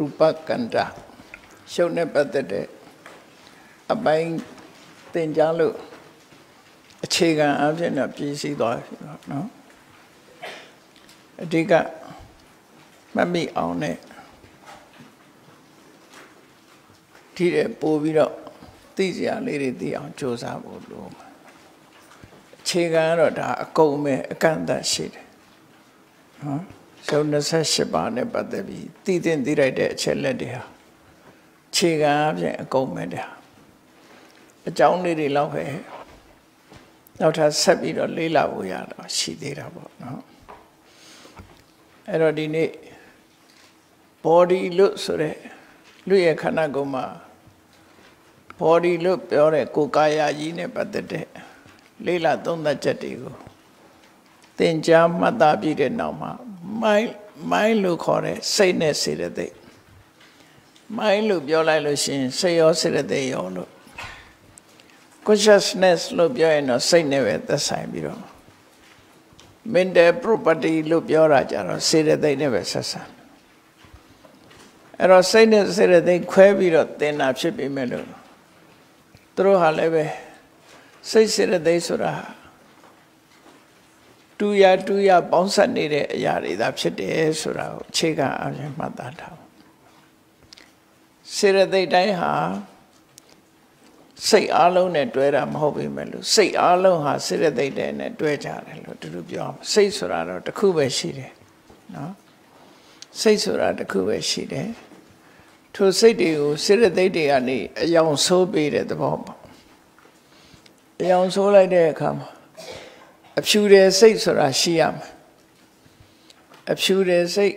ရူပကန္တာရှုပ်နဲ့ပတ်သက်တဲ့အပိုင်းသင်ကြားလို့အခြေခံအဖြစ်နဲ့ပြည့်စည်သွားပြီတော့နော်အဓိကမမိအောင်နဲ့ဒီတဲ့ပို့ပြီးတော့သိစရာလေးတွေသိအောင်ကြိုးစားဖို့လိုမှာအခြေခံကတော့ဒါအကုန်ပဲအကန့်အသတ်ရှိတယ် နော်ရှုံ28ပါးနဲ့ပတ်သက်ပြီးတည်တင်သိလိုက်တဲ့အချက်လက်တွေဟာခြေခံအပြင်အကုန်ပဲတဲ့အကြောင်းလေးတွေလောက်ပဲနောက်ထပ်ဆက်ပြီးတော့လေးလာဖို့ရတော့ရှိသေးတာပေါ့နော်အဲ့တော့ဒီနေ့ body လို့ဆိုတဲ့လူရဲ့ခန္ဓာကိုယ်မှာ body လို့ပြောတဲ့ကိုယ်ကာယကြီးနဲ့ပတ်သက်တဲ့လေးလာသုံးသပ်ချက်တွေကိုသင်ကြားမှတ်သားပြီးတဲ့နောက်မှာ မိုင်းမိုင်းလို့ခေါ်တဲ့စိတ်နဲ့စေတသိက်မိုင်းလို့ပြောလိုက်လို့ရှိရင်စိတ်ရောစေတသိက်ရောလို့ consciousness လို့ပြောရင်တော့စိတ်နဲ့ပဲသက်ဆိုင်ပြီးတော့ mental property လို့ပြောတာကြတော့စေတသိက်နဲ့ပဲဆက်ဆံအဲ့တော့စိတ်နဲ့စေတသိက်ခွဲပြီးတော့သင်တာဖြစ်ပေမဲ့လို့သူတို့ဟာလည်းပဲစိတ်စေတသိက်ဆိုတာ တူရတူရပေါင်းဆက်နေတဲ့အရာတွေသာဖြစ်တယ်ဆိုတာကိုအခြေခံအပြင်မှတ်သားထားစေရသိက်တိုင်းဟာစိတ်အားလုံးနဲ့တွဲတာမဟုတ်ပေမဲ့လို့စိတ်အားလုံးဟာစေရသိက်တဲ့နဲ့တွဲကြတယ်လို့တူတူပြောအောင်စိတ်ဆိုတာတော့တစ်ခုပဲရှိတယ်နော်စိတ်ဆိုတာတစ်ခုပဲရှိတယ်ထိုစိတ်တွေကိုစေရသိက်တွေကနေအယောင်ဆိုးပေးတဲ့သဘောပေါ့အယောင်ဆိုးလိုက်တဲ့အခါမှာ အဖြူတဲ့စိတ်ဆိုတာရှိရမယ်အဖြူတဲ့စိတ်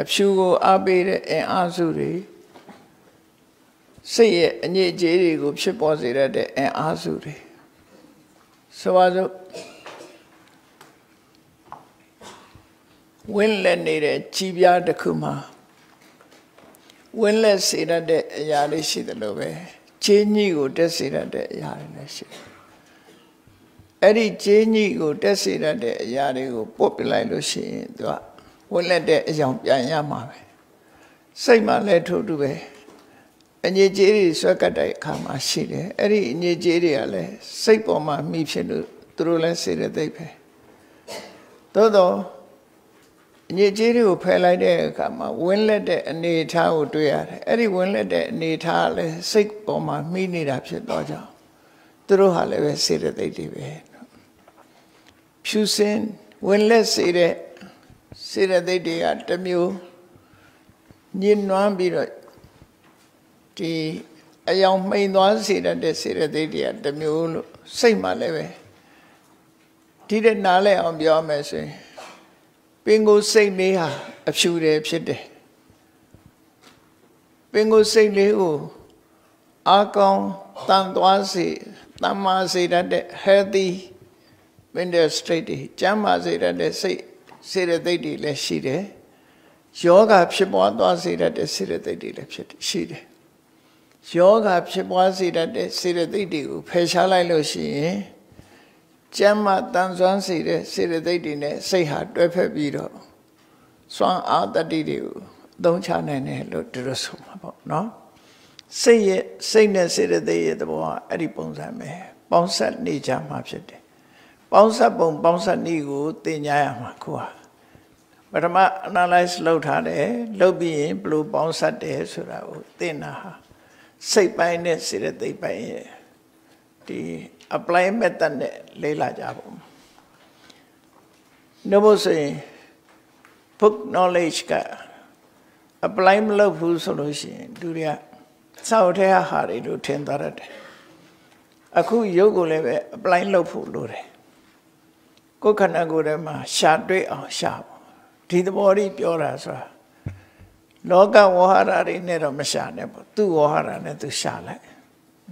အဖြူကိုအားပေးတဲ့အင်အားစုတွေစိတ်ရဲ့အညစ်အကြေးတွေကိုဖြစ်ပေါ်စေတဲ့အင်အားစုတွေဆိုပါစို့ဝင်းလက်နေတဲ့ကြည်ပြားတစ်ခုမှာဝင်းလက်စေတတ်တဲ့အရာတွေရှိတယ်လို့ပဲခြေညှိကိုတက်စေတတ်တဲ့အရာတွေလည်းရှိတယ် အဲ့ဒီကျင်းကြီးကိုတက်စေတတ်တဲ့အရာတွေကိုပုတ်ပြလိုက်လို့ရှိရင်သူကဝင်လက်တဲ့အကြောင်းပြန်ရမှာပဲစိတ်မှလည်းထို့တူပဲအငြိကြေးတွေဆွဲကတ်တဲ့အခါမှာရှိတယ်အဲ့ဒီအငြိကြေးတွေကလည်းစိတ်ပေါ်မှာမိဖြစ်လို့သူတို့လည်းစေတဲ့သိပ်ပဲသို့တော့အငြိကြေးတွေကိုဖယ်လိုက်တဲ့အခါမှာဝင်လက်တဲ့အနေအထားကိုတွေ့ရတယ်အဲ့ဒီဝင်လက်တဲ့အနေအထားလည်းစိတ်ပေါ်မှာမိနေတာဖြစ်တော့ကြောင်းသူတို့ဟာလည်းပဲစေတသိက်တွေပဲ ဖြူစင်ဝင်လက်စေတဲ့စေတသိက်တွေကတစ်မျိုးညှဉ်းနှွမ်းပြီးတော့ဒီအယောင်မှိန်သွားစေတတ်တဲ့စေတသိက်တွေကတစ်မျိုးလို့စိတ်မှလည်းပဲဒီတဲ့နားလဲအောင်ပြောမယ်ဆိုရင်ပင်ကိုစိတ်လေးဟာအဖြူတယ်ဖြစ်တယ်ပင်ကိုစိတ်လေးကိုအာကောင်းတန်သွားစေတမ္မာစေတတ်တဲ့ healthy mental state တွေကျမ်းမာစေတတ်တဲ့စိတ်စေတသိက်တွေလည်းရှိတယ်ယောဂဖြစ်ပွားသွားစေတတ်တဲ့စေတသိက်တွေလည်းဖြစ်ရှိတယ်ယောဂဖြစ်ပွားစေတတ်တဲ့စေတသိက်တွေကိုဖယ်ရှားလိုက်လို့ရှိရင်ကျမ်းမာတန်ဆွမ်းစေတဲ့စေတသိက်တွေနဲ့စိတ်ဟာတွဲဖက်ပြီးတော့စွမ်းအားတတ္တိတွေကိုအသုံးချနိုင်တယ်လို့ဒီလိုဆိုမှာပေါ့နော်စိတ်ရဲ့စိတ်နဲ့စေတသိက်ရဲ့သဘောကအဲ့ဒီပုံစံပဲပေါင်းဆက်နေကြမှာဖြစ်တယ် ပေါင်းဆက်ပုံ ပေါင်းဆက်နည်းကိုသင်ကြားရမှာကိုဟာပထမ analyze လုပ်ထားတယ်လုပ်ပြီးရင်ဘယ်လိုပေါင်းဆက်တယ်ဆိုတာကိုသင်တာဟာစိတ်ပိုင်းနဲ့စေတသိက်ပိုင်းရဲ့ဒီ apply method နဲ့လေ့လာကြပါဦးနှုတ်ဆိုရင် book knowledge က apply မလုပ်ဘူးဆိုလို့ရှိရင်လူတွေကစောက်ထဲဟာတွေလို့ထင်သွားတယ်အခုရုပ်ကိုလည်းပဲ apply လုပ်ဖို့လိုတယ် ကိုယ်ခန္ဓာကိုယ်ထဲမှာရှာတွေ့အောင်ရှာပေါ့ဒီသဘောလေးပြောတာဆိုတာလောကဝဟရတွေနဲ့တော့မရှာနဲ့ပေါ့သူ့ဝဟရနဲ့သူရှာလိုက်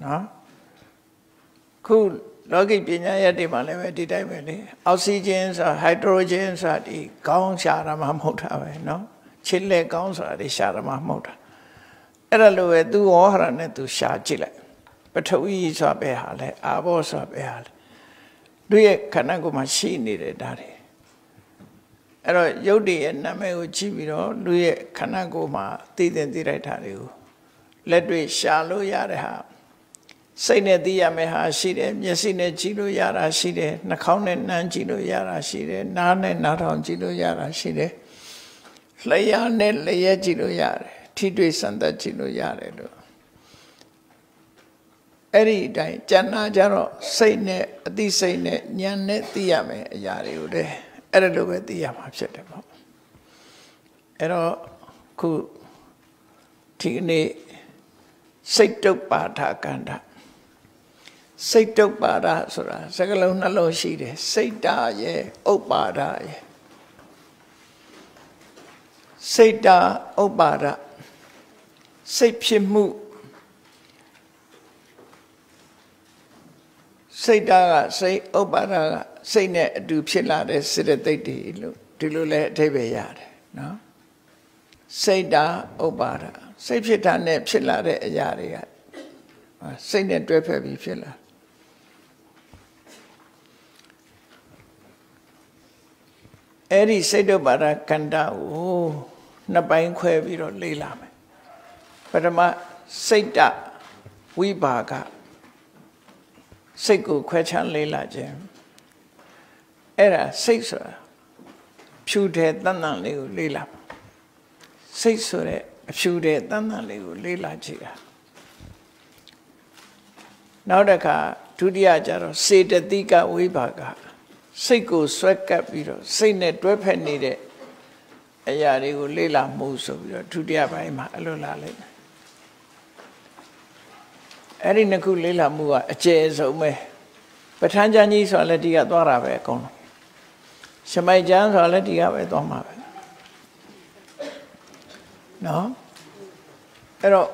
နော်ခုလောကိပညာရတဲ့မှာလည်းပဲဒီတိုင်းပဲလေအောက်ဆီဂျင်ဆိုတာဟိုက်ဒရိုဂျင်ဆိုတာဒီကောင်းရှာတာမှမဟုတ်တာပဲနော်ချစ်လက်ကောင်းဆိုတာဒီရှာတာမှမဟုတ်တာအဲ့ဒါလိုပဲသူဝဟရနဲ့သူရှာကြည့်လိုက်ပထဝီဆိုတာပဲဟာလဲအာဘောဆိုတာပဲဟာလဲ တို့ရဲ့ခန္ဓာကိုယ်မှာရှိနေတဲ့ဒါတွေအဲ့တော့ယုတ်တည်ရဲ့နာမည်ကိုကြည့်ပြီးတော့လူရဲ့ခန္ဓာကိုယ်မှာသိတဲ့သိလိုက်တာတွေကိုလက်တွေ့ရှာလို့ရတဲ့ဟာစိတ်နဲ့သိရမယ့်ဟာရှိတယ်မျက်စိနဲ့ကြည့်လို့ရတာရှိတယ်နှာခေါင်းနဲ့နှမ်းကြည့်လို့ရတာရှိတယ်နားနဲ့နားထောင်ကြည့်လို့ရတာရှိတယ်လျှာနဲ့လျက်ကြည့်လို့ရတယ်ထိတွေ့စံသက်ကြည့်လို့ရတယ်လို့ အဲ့ဒီအတိုင်းဉာဏ်နာကြတော့စိတ်နဲ့အသိစိတ်နဲ့ဉာဏ်နဲ့သိရမယ်အရာတွေကိုတည်းအဲ့ဒါလိုပဲသိရမှာဖြစ်တယ်ပေါ့အဲ့တော့ခုဒီနေ့စိတ်တုပ်ပါဒကန္တာစိတ်တုပ်ပါဒဆိုတာစကလုံးနှလုံးရှိတယ်စိတ်တာရဲ့ဥပ္ပါဒရဲ့စိတ်တာဥပ္ပါဒစိတ်ဖြစ်မှု စိတ်တာကစိတ်ဥပ္ပါဒကစိတ်နဲ့အတူဖြစ်လာတဲ့စေတသိက်တွေလို့ဒီလိုလဲအထိပ္ပယ်ရတယ်နော်စိတ်တာဥပ္ပါဒစိတ်ဖြစ်တာနဲ့ဖြစ်လာတဲ့အရာတွေကစိတ်နဲ့တွဲဖက်ပြီးဖြစ်လာအဲ့ဒီစိတ်တုပါဒကန္တာကိုနှစ်ပိုင်းခွဲပြီးတော့လေ့လာမယ်ပထမစိတ်တဝိပါက စိတ်ကိုခွဲခြားလေ့လာခြင်းအဲ့ဒါစိတ်ဆိုတာဖြူတဲ့တန်တန်လေးကိုလေ့လာစိတ်ဆိုတဲ့အဖြူတဲ့တန်တန်လေးကိုလေ့လာကြည့်တာနောက်တစ်ခါဒုတိယကျတော့စေတသိကဝိပါကစိတ်ကိုဆွဲကပ်ပြီးတော့စိတ်နဲ့တွဲဖက်နေတဲ့အရာတွေကိုလေ့လာမှုဆိုပြီးတော့ဒုတိယပိုင်းမှာအဲ့လိုလာလိုက်မယ် အဲ့ဒီနှစ်ခုလေ့လာမှုကအကျယ်ဆုံးပဲပဋ္ဌာန်းကျမ်းကြီးဆိုတာလည်းဒီကသွားတာပဲအကုန်လုံးရှမိုက်ကျမ်းဆိုတာလည်းဒီကပဲသွားမှာပဲနော်အဲ့တော့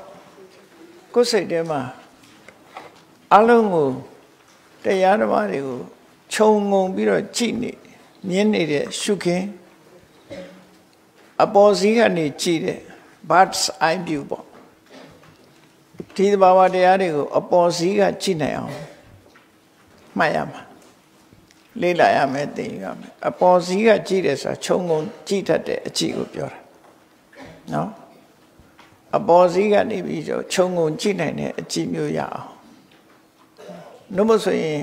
ကိုယ်စိတ်ထဲမှာအလုံးကိုတရားဓမ္မတွေကိုခြုံငုံပြီးတော့ကြည်နေမြင်နေတဲ့ရှုခင်အပေါ်စီးကနေကြည်တဲ့ bird's eye view ပေါ့ ဒီသဘာဝတရားတွေကိုအပေါ်စီးကကြည့်နိုင်အောင်မှတ်ရမှာလေ့လာရမယ်သင်ရမယ်အပေါ်စီးကကြည့်တယ်ဆိုတာခြုံငုံကြည့်တတ်တဲ့အကြည့်ကိုပြောတာနော်အပေါ်စီးကနေပြီးတော့ခြုံငုံကြည့်နိုင်တဲ့အကြည့်မျိုးရအောင်နှုတ်မဆိုရင်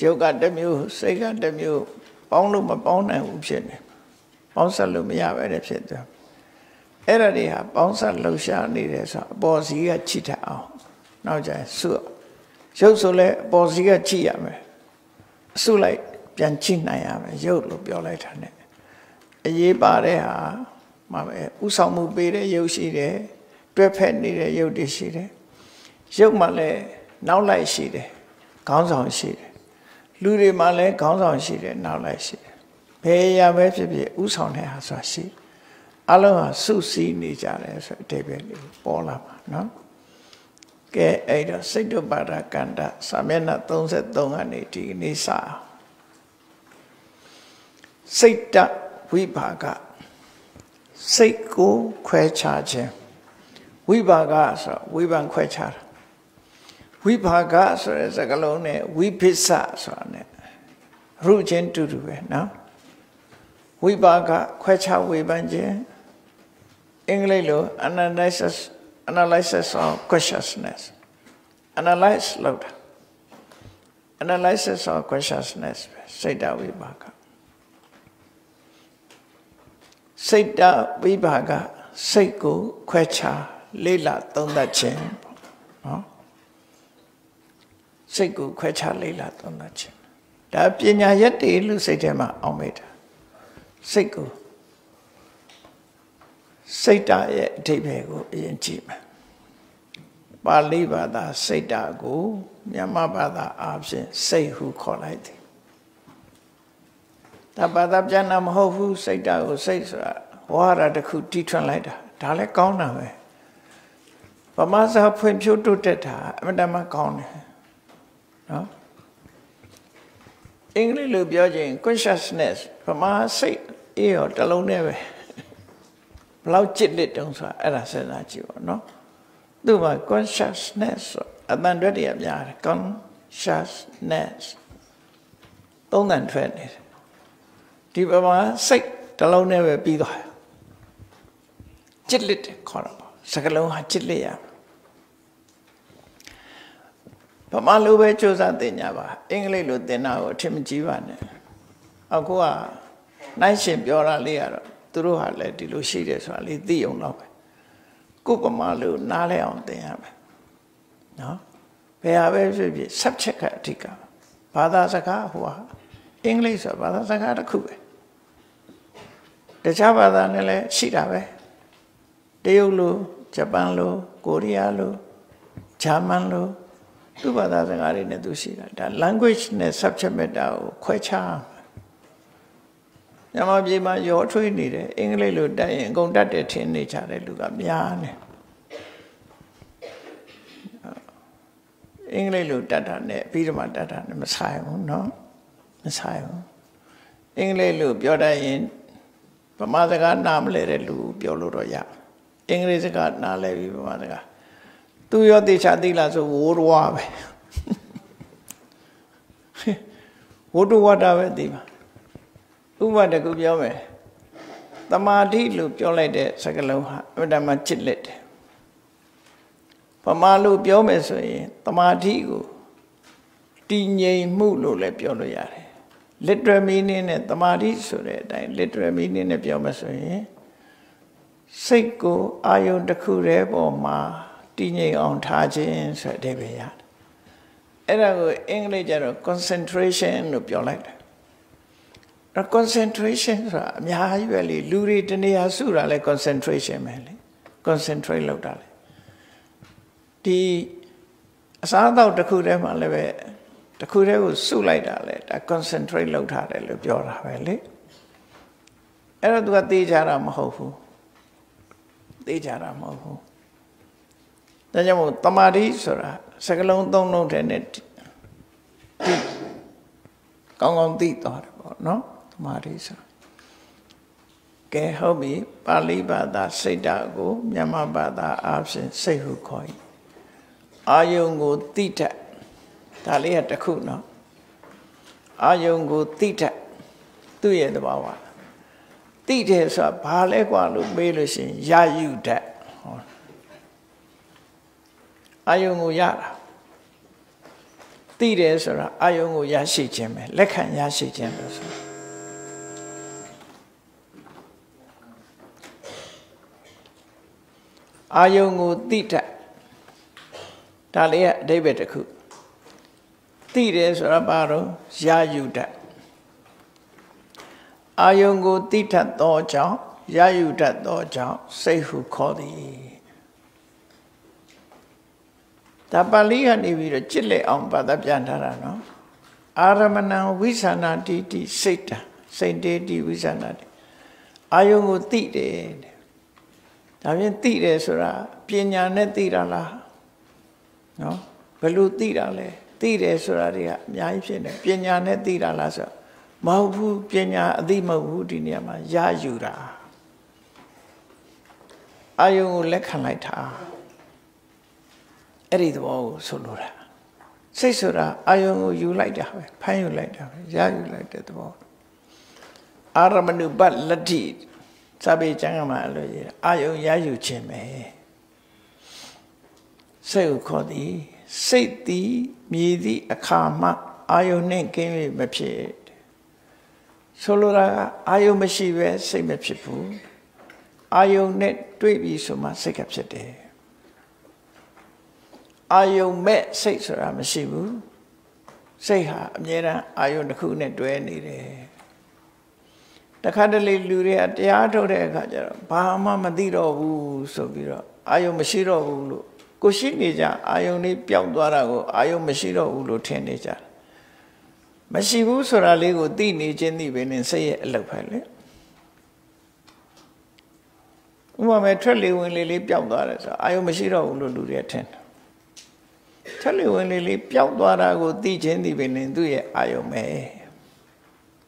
ရုပ်ကတစ်မျိုးစိတ်ကတစ်မျိုးပေါင်းလို့မပေါင်းနိုင်ဘူးဖြစ်နေပေါင်းဆက်လို့မရပဲတဲ့ဖြစ်သွား အဲ့ဒါတွေဟာပေါင်းဆက်လှုပ်ရှားနေတယ်ဆိုအပေါ်စီးကကြည့်တတ်အောင်နောက်ကျရင်စုရုပ်ဆိုလဲအပေါ်စီးကကြည့်ရမယ်အစုလိုက်ပြန်ကြည့်နိုင်ရမယ်ရုပ်လို့ပြောလိုက်တာ ਨੇ အရေးပါတဲ့ဟာမှာပဲဥဆောင်မှုပေးတဲ့ရုပ်ရှိတယ်တွဲဖက်နေတဲ့ရုပ်တွေရှိတယ်ရုပ်မှလည်းနောက်လိုက်ရှိတယ်ခေါင်းဆောင်ရှိတယ်လူတွေမှလည်းခေါင်းဆောင်ရှိတယ်နောက်လိုက်ရှိတယ်ဘယ်ရပဲဖြစ်ဖြစ်ဥဆောင်တဲ့ဟာဆိုတာရှိ အလုံးဟာစုစည်းနေကြတယ်ဆိုအတိပ္ပယ်လေးပေါ်လာမှာနော်ကဲအဲ့တော့စိတ်တုပါဒကန္တစာမျက်နှာ33ကနေဒီနေ့စစိတ်တဝိပါကစိတ်ကိုခွဲခြားခြင်းဝိပါကဆိုဝိပန်ခွဲခြားတာဝိပါကဆိုတဲ့စကားလုံးနဲ့ဝိပိစဆိုတာ ਨੇ ရုချင်းတူတူပဲနော်ဝိပါကခွဲခြားဝေဖန်ခြင်း အင်္ဂလိပ်လို analysis analysis of consciousness analyze လုပ်တာ analysis of consciousness စိတ်တဝိပါကစိတ်တဝိပါကစိတ်ကိုခွဲခြားလေ့လာသုံးသပ်ခြင်းပေါ့နော်စိတ်ကိုခွဲခြားလေ့လာသုံးသပ်ခြင်းဒါပညာရက်တွေလို့စိတ်ထဲမှာအောင်မိတာစိတ်ကို စိတ်ဓာတ်ရဲ့အဓိပ္ပာယ်ကိုအရင်ကြည့်မယ်ပါဠိဘာသာစိတ်ဓာတ်ကိုမြန်မာဘာသာအားဖြင့်စိတ်ဟုခေါ်လိုက်သည်ဒါဘာသာပြန်တာမဟုတ်ဘူးစိတ်ဓာတ်ကိုစိတ်ဆိုတာဝါရတစ်ခုတီးထွန်းလိုက်တာဒါလည်းကောင်းတာပဲဗမာစာဖွံ့ဖြိုးတိုးတက်တာအမှန်တမ်းကောင်းတယ်နော်အင်္ဂလိပ်လိုပြောခြင်း consciousness ဗမာစိတ်အေးရောတလုံးနဲ့ပဲ ဘလောက်จิตလက်တုံးဆိုတာအဲ့ဒါစဉ်းစားကြည့်ပါနော်သူ့မှာ consciousness ဆိုအတန်တွက်တည်းများတယ် consciousness သုံးတန်ထွက်နေတယ် ဒီပမာစိတ်တစ်လုံးနဲ့ပဲပြီးသွားတယ်จิตလစ်တယ်ခေါ်တော့စကလုံးဟာจิตလစ်ရဗမာလိုပဲစ조사သင်ကြပါအင်္ဂလိပ်လိုသင်တာကိုအထင်မကြီးပါနဲ့အခုကနိုင်ရှင်ပြောတာလေးကတော့ သူတို့ဟာလည်းဒီလိုရှိတယ်ဆိုတာလေးသိအောင်တော့ပဲကိုပမာလိုနားလဲအောင်သင်ရမယ်နော်ဘယ်ဟာပဲဖြစ်ဖြစ် subject ကအဓိကဘာသာစကားဟိုဟာအင်္ဂလိပ်ဆိုတာဘာသာစကားတစ်ခုပဲတခြားဘာသာနဲ့လည်းရှိတာပဲတရုတ်လိုဂျပန်လိုကိုရီးယားလိုဂျာမန်လိုသူ့ဘာသာစကားတွေနဲ့သူရှိတာဒါ language နဲ့ subject matter ကိုခွဲခြား မြန်မာပြည်မှာရောထွေးနေတယ်အင်္ဂလိပ်လိုတက်ရင်အကုန်တတ်တယ်ထင်နေကြတယ်လူကများတယ်အင်္ဂလိပ်လိုတတ်တာနဲ့ပြီးတော့မှတတ်တာနဲ့မဆိုင်ဘူးเนาะမဆိုင်ဘူးအင်္ဂလိပ်လိုပြောတတ်ရင်ဗမာစကားနားမလဲတဲ့လူပြောလို့တော့ရအင်္ဂလိပ်စကားနားလဲပြီးဗမာစကားသူရောတေချာသိလားဆိုဝိုးတော်ပဲဝိုးတော်ဝတာပဲသိပါ ဥပမာတကူပြောမယ်တမာတိလို့ပြောလိုက်တဲ့စကားလုံးဟာအမှန်တမ်းချစ်လက်တယ်ဗမာလို့ပြောမယ်ဆိုရင်တမာတိကိုတည်ငြိမ်မှုလို့လည်းပြောလို့ရတယ် literal meaning နဲ့တမာတိဆိုတဲ့အတိုင်း literal meaning နဲ့ပြောမယ်ဆိုရင်စိတ်ကိုအာယုန်တစ်ခုတည်းပေါ်မှာတည်ငြိမ်အောင်ထားခြင်းဆိုတဲ့အဓိပ္ပာယ်ရတယ်အဲ့ဒါကိုအင်္ဂလိပ်ကျတော့ concentration လို့ပြောလိုက်တယ် concentration ဆိုတာအများကြီးပဲလေလူတွေတနေရာစုတာလဲ concentration ပဲလေ concentrate လုပ်တာလေဒီအစားအသောက်တစ်ခုတည်းမှလည်းပဲတစ်ခုတည်းကိုစုလိုက်တာလေဒါ concentrate လုပ်ထားတယ်လို့ပြောတာပဲလေအဲ့တော့သူကသိကြတာမဟုတ်ဘူးသိကြတာမဟုတ်ဘူးဒါကြောင့်မို့တမာတိဆိုတာစကလုံးသုံးလုံးတည်းနဲ့တိကောင်းကောင်းသိသွားတယ်ပေါ့နော် တမာတိဆိုကဲဟုတ်ပြီပါဠိဘာသာစိတ်ဓာတ်ကိုမြန်မာဘာသာအားဖြင့်စိတ်ဟုခေါ်၏အာယုံကိုတိတတ်ဒါလေးကတခုနော်အာယုံကိုတိတတ်သူ့ရဲ့သဘာဝတိတယ်ဆိုတာဘာလဲกว่าလို့မေးလို့ရှိရင်ယာယုတတ်ဟောအာယုံကိုရတာတိတယ်ဆိုတာအာယုံကိုရရှိခြင်းပဲလက်ခံရရှိခြင်းလို့ဆို အာယုံကိုတိတတ်ဒါလေးကအဓိပ္ပာယ်တစ်ခုသိတယ်ဆိုတာဘာတော့ရာယူတတ်အာယုံကိုသိထတ်သောကြောင့်ရာယူတတ်သောကြောင့်စိတ်ဟုခေါ်သည်ဒါပါဠိကနေပြီးတော့ကြစ်လက်အောင်ဘာသာပြန်ထားတာနော်အာရမဏံဝိသနာတိတိစိတ်တစိတ်တေတိဝိသနာတိအာယုံကိုသိတယ် ဒါဖြင့်သိတယ်ဆိုတာပညာနဲ့သိတာလားနော်ဘယ်လိုသိတာလဲသိတယ်ဆိုတာတွေကအများကြီးဖြစ်နေပညာနဲ့သိတာလားဆိုမဟုတ်ဘူးပညာအသိမဟုတ်ဘူးဒီနေရာမှာရယူတာအာယုံကိုလက်ခံလိုက်တာအဲ့ဒီသဘောကိုဆိုလိုတာစိတ်ဆိုတာအာယုံကိုယူလိုက်တာပဲဖမ်းယူလိုက်တာပဲရယူလိုက်တဲ့သဘောအာရမဏုပလတ္တိ စာပေကျမ်းကမှာအဲ့လိုရေးအာယုံရယူခြင်းပဲစိတ်ကိုခေါ်သည်စိတ်သည်မြည်သည့်အခါမှအာယုန်နှင့်ကင်း၍မဖြစ်ဆိုလိုတာကအာယုန်မရှိပဲစိတ်မဖြစ်ဘူးအာယုန်နဲ့တွေ့ပြီးဆိုမှစိတ်ကဖြစ်တယ်အာယုန်မဲ့စိတ်ဆိုတာမရှိဘူးစိတ်ဟာအမြဲတမ်းအာယုန်တစ်ခုနဲ့တွဲနေတယ် တခါတလေလူတွေကတရားထုတ်တဲ့အခါကျတော့ဘာမှမသိတော့ဘူးဆိုပြီးတော့အာယုန်မရှိတော့ဘူးလို့ကိုရှိနေကြအာယုန်လေးပျောက်သွားတာကိုအာယုန်မရှိတော့ဘူးလို့ထင်နေကြမရှိဘူးဆိုတာလေးကိုသိနေခြင်းသိပဲနဲ့စိတ်ရဲ့အလုပ်ပဲလေဥပမာထွက်လေဝင်လေလေးပျောက်သွားတယ်ဆိုအာယုန်မရှိတော့ဘူးလို့လူတွေထင်တယ်ထွက်လေဝင်လေလေးပျောက်သွားတာကိုသိခြင်းသိပဲနဲ့သူ့ရဲ့အာယုန်ပဲ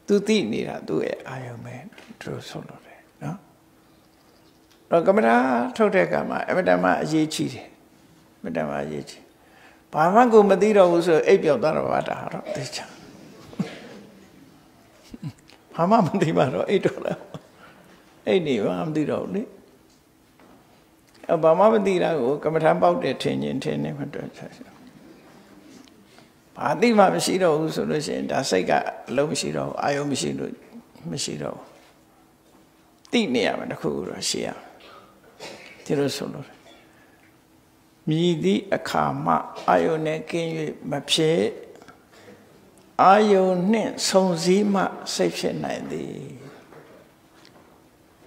သူသိနေတာသူ့ရဲ့အာယုန်ပဲသူဆိုလို့တယ်နော်တော့ကမ္မရာထုတ်တဲ့ကံမှာအမတမအရေးကြီးတယ်မတန်ပါရေးချင်ဘာမှကိုမသိတော့ဘူးဆိုအိပ်ပျောက်သွားတော့ပါတာတော့သိချာဘဘာမှမသိမှတော့အိတ်တော့လားအဲ့ဒီဘာမှမသိတော့ဘူးလေအဘာမှမသိတာကိုကမ္မထမ်းပေါက်တယ်ထင်ရင်ထင်နေမှတွေ့ချက် ဘာသိမှမရှိတော့ဘူးဆိုလို့ရှိရင်ဒါစိတ်ကအလုံးမရှိတော့အာယုံမရှိလို့မရှိတော့တိနေရမှာတခုတော့ရှိရဒီလိုဆိုလို့မြည်သည့်အခါမှအာယုန်နဲ့ကင်း၍မဖြစ်အာယုန်နှင့်ဆုံစည်းမှစိတ်ဖြစ်နိုင်သည်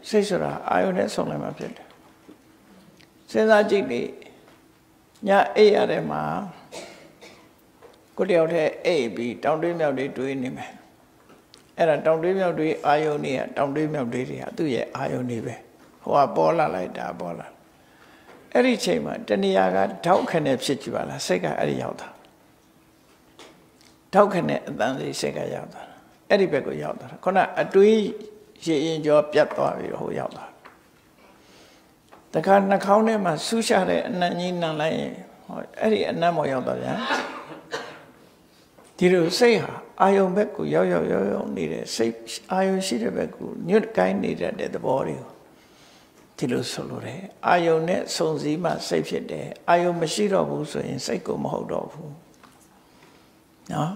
စိတ်ဆိုတာအာယုန်နဲ့ဆုံလိုက်မှဖြစ်တယ်စဉ်းစားကြည့်လေညအိပ်ရတဲ့မှာ ကိုတယောက်တည်းအိပ်ပြီးတောင်တွေးမြောက်တွေးတွေးနေမယ်အဲ့ဒါတောင်တွေးမြောက်တွေးအာယုန်တွေကတောင်တွေးမြောက်တွေးတွေကသူ့ရဲ့အာယုန်တွေပဲဟိုကပေါ်လာလိုက်တာပေါ်လာအဲ့ဒီချိန်မှာတဏှာကထောက်ခနဲ့ဖြစ်ကြပါလားစိတ်ကအဲ့ဒီရောက်တာထောက်ခနဲ့အတန်လေးစိတ်ကရောက်တာအဲ့ဒီဘက်ကိုရောက်တာခုနအတွေးရရင်ကြောပြတ်သွားပြီးဟိုရောက်တာတခါနှာခေါင်းထဲမှာဆူးရှာတဲ့အနံ့ကြီးနံလိုက်ရင်ဟောအဲ့ဒီအနံ့မော်ရောက်တော့ဗျာ ဒီလိုစိတ်ဟာအာယုံဘက်ကိုရောက်ရောက်ရောက်ရောက်နေတဲ့စိတ်အာယုံရှိတဲ့ဘက်ကိုညွတ်ကိုင်းနေတဲ့သဘောတွေကိုဒီလိုဆိုလိုတယ်အာယုံနဲ့စုံစည်းမှစိတ်ဖြစ်တယ်အာယုံမရှိတော့ဘူးဆိုရင်စိတ်ကိုမဟုတ်တော့ဘူးနော်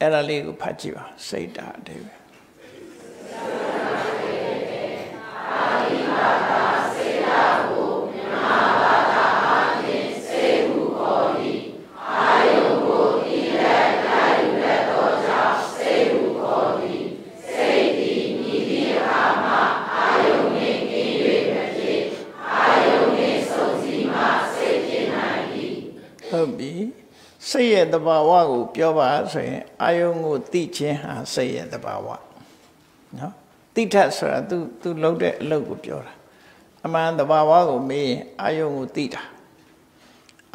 အဲ့ဒါလေးကိုဖတ်ကြည့်ပါစိတ်တာအတေပဲဟုတ် စိတ်ရဲ့တဘာဝကိုပြောပါဆိုရင်အာယုံကိုသိခြင်းဟာစိတ်ရဲ့တဘာဝနော်တိထက်ဆိုတာ तू तू လုံးတဲ့အလုပ်ကိုပြောတာအမှန်တဘာဝကိုမေးရင်အာယုံကိုသိတာ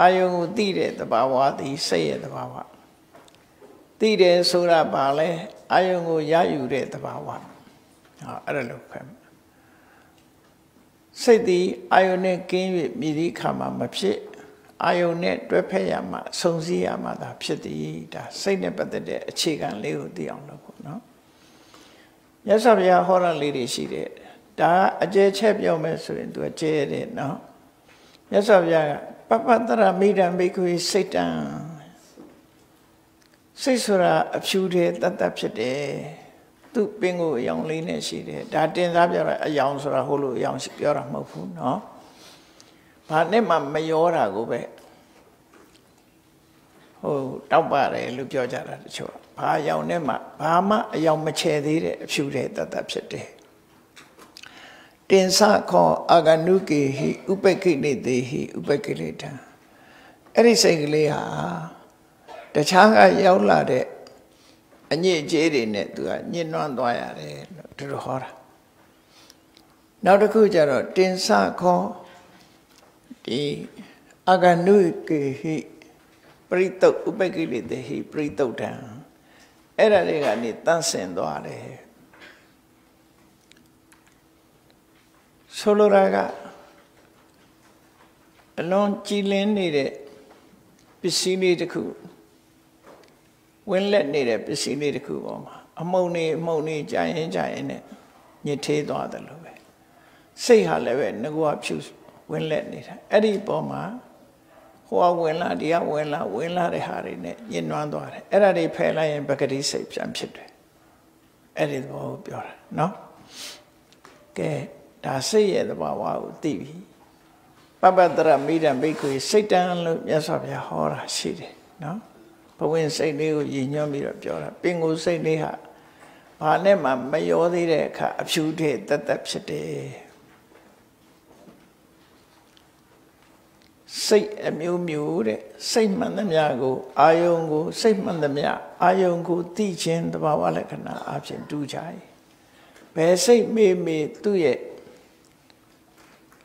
အာယုံကိုသိတဲ့တဘာဝသည်စိတ်ရဲ့တဘာဝသိတယ်ဆိုတာဘာလဲအာယုံကိုရယူတဲ့တဘာဝဟောအဲ့ဒါလို့ခေါ်စိတ်သည်အာယုန်နဲ့ကင်း၍မြည်သည့်ခါမှာမဖြစ် အာယုန်နဲ့တွဲဖက်ရမှာစုံစည်းရမှာဒါဖြစ်သည်ဒါစိတ်နဲ့ပတ်သက်တဲ့အခြေခံလေးကိုသိအောင်လုပ်ဖို့နော်မြတ်စွာဘုရားဟောတာလေးတွေရှိတယ်ဒါအကျဲချက်ပြောမယ်ဆိုရင်သူအကျဲတယ်နော်မြတ်စွာဘုရားကပပတရမိဒံဘိက္ခွေစိတ်တံစိတ်ဆိုတာအဖြူတဲ့တတ်တတ်ဖြစ်တယ်သူ့ပင်ကိုအယောင်လေးနဲ့ရှိတယ်ဒါတင်စားပြောတာအယောင်ဆိုတာဟိုလိုအယောင်ပြောတာမဟုတ်ဘူးเนาะ ဘာနဲ့မှမရောတာကိုပဲဟိုတောက်ပါတယ်လို့ပြောကြတာတချို့ဘာအယောင်နဲ့မှဘာမှအယောင်မချဲသေးတဲ့အဖြူတဲ့တတ်တတ်ဖြစ်တယ်တင်စခောအာဂနုကေဟိဥပကိနေတေဟိဥပကိလေတံအဲ့ဒီစိတ်ကလေးဟာတခြားကရောက်လာတဲ့အညစ်အကြေးတွေနဲ့သူကညှဉ်းနှွမ်းသွားရတယ်လို့သူတို့ဟောတာနောက်တစ်ခုကျတော့တင်စခော ဒီအဂနုကေဟိပရိတုတ်ဥပကိလေတေဟိပရိတုတ်တံအဲ့ဒါတွေကနေတန့်စင်သွားတယ်ဆိုလိုတာကအလွန်ကြည်လင်းနေတဲ့ပစ္စည်းလေးတစ်ခုဝင်းလက်နေတဲ့ပစ္စည်းလေးတစ်ခုပေါ်မှာအမုံနေအမုံနေကြာရင်ကြာရင်နဲ့ညစ်သေးသွားတယ်လို့ပဲစိတ်ဟာလည်းပဲငကွာဖြူ ဝင်းလက်နေတာအဲ့ဒီပေါ်မှာဟိုကဝင်လာဒီကဝင်လာဝင်လာတဲ့ဟာတွေနဲ့ညှဉ်းနှွမ်းသွားတယ်အဲ့ဒါတွေဖယ်လိုက်ရင်ပဂတိစိတ်ပြန်ဖြစ်တယ်အဲ့ဒီသဘောကိုပြောတာနော်ကဲဒါစိတ်ရဲ့သဘာဝကိုသိပြီပပတရမိဒံဘိက္ခွေစိတ်တန်လို့မြတ်စွာဘုရားဟောတာရှိတယ်နော်ဘဝင်စိတ်လေးကိုရည်ညွှန်းပြီးတော့ပြောတာပင်ကိုစိတ်လေးဟာဘာနဲ့မှမရောသေးတဲ့အခါအဖြူတဲ့တတ်တတ်ဖြစ်တယ် စိတ်အမျိုးမျိုးတဲ့စိတ်မှန်သမျှကိုအာယုံကိုစိတ်မှန်သမျှအာယုံကိုသိခြင်းတဘာဝလက္ခဏာအဖြစ်တူကြ၏ဘယ်စိတ်မေ့မေ့သူ့ရဲ့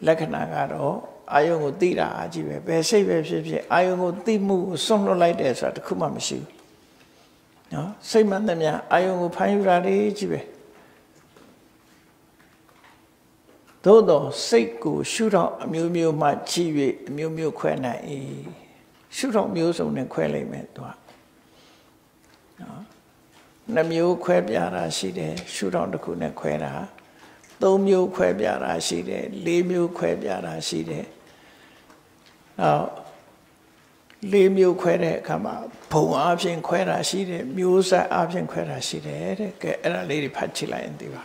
လက္ခဏာကတော့အာယုံကိုသိတာအကြည့်ပဲဘယ်စိတ်ပဲဖြစ်ဖြစ်အာယုံကိုသိမှုကိုစွန့်လွတ်လိုက်တယ်ဆိုတာတခုမှမရှိဘူးနော်စိတ်မှန်သမျှအာယုံကိုဖန်ယူတာလေးကြည့်ပဲ သို့တော့စိတ်ကိုရှုတော့အမျိုးမျိုးမှကြည့်၍အမျိုးမျိုးခွဲနိုင်၏ရှုတော့မျိုးစုံနဲ့ခွဲလိုက်မယ်သူကနော်နှမျိုးခွဲပြတာရှိတယ်ရှုထောင့်တစ်ခုနဲ့ခွဲတာသုံးမျိုးခွဲပြတာရှိတယ်လေးမျိုးခွဲပြတာရှိတယ်နောက်လေးမျိုးခွဲတဲ့အခါမှာဘုံအပြင်ခွဲတာရှိတယ်မျိုးဆက်အပြင်ခွဲတာရှိတယ်တဲ့ကဲအဲ့ဒါလေးတွေဖတ်ကြည့်လိုက်ရင်သိပါ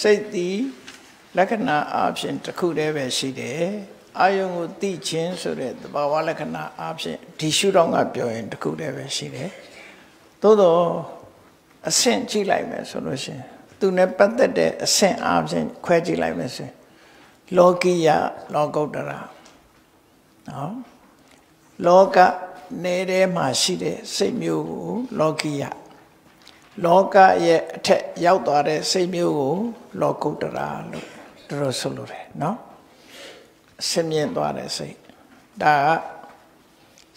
စိတ်သည်လက္ခဏာအဖြစ်တစ်ခုတည်းပဲရှိတယ်အာယုံကိုသိခြင်းဆိုတဲ့သဘာဝလက္ခဏာအဖြစ်ဒီရှုတော့ကပြောရင်တစ်ခုတည်းပဲရှိတယ်သို့တော့အဆင့်ကြည့်လိုက်မယ်ဆိုလို့ရှိရင်သူနဲ့ပတ်သက်တဲ့အဆင့်အဖြစ်ခွဲကြည့်လိုက်မယ်ဆိုရင်လောကိယလောကုတ္တရာနော်လောက နေတဲ့မှာရှိတဲ့စိတ်မျိုးကိုလောကိယ လောကရဲ့အထက်ရောက်သွားတဲ့စိတ်မျိုးကိုလောကုတ္တရာလို့တို့ဆိုလိုတယ်နော်အစမြင့်သွားတဲ့စိတ်ဒါက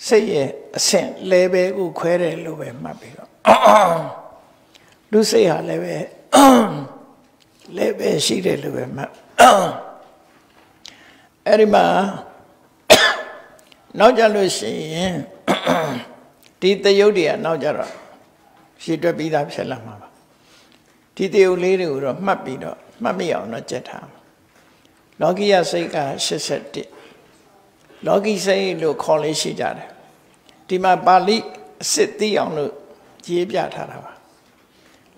စိတ်ရဲ့အဆင့် level ကိုခွဲတယ်လို့ပဲမှတ်ပြီးတော့လူစိတ်ဟာလည်းပဲ level ရှိတယ်လို့ပဲမှတ်အဲ့ဒီမှာနောက်ကြလို့ရှိရင်ဒီတယုတ်တွေကနောက်ကြတော့ ရှည်တွက်ပြီးသားဖြစ်လာမှာပါဒီတယုတ်လေးတွေကိုတော့မှတ်ပြီးတော့မှတ်မိအောင်တော့ကြက်ထားလောကိယစိတ်က81လောကိစိတ်လို့ခေါ်လေးရှိကြတယ်ဒီမှာပါဠိအစစ်သိအောင်လို့ရေးပြထားတာပါ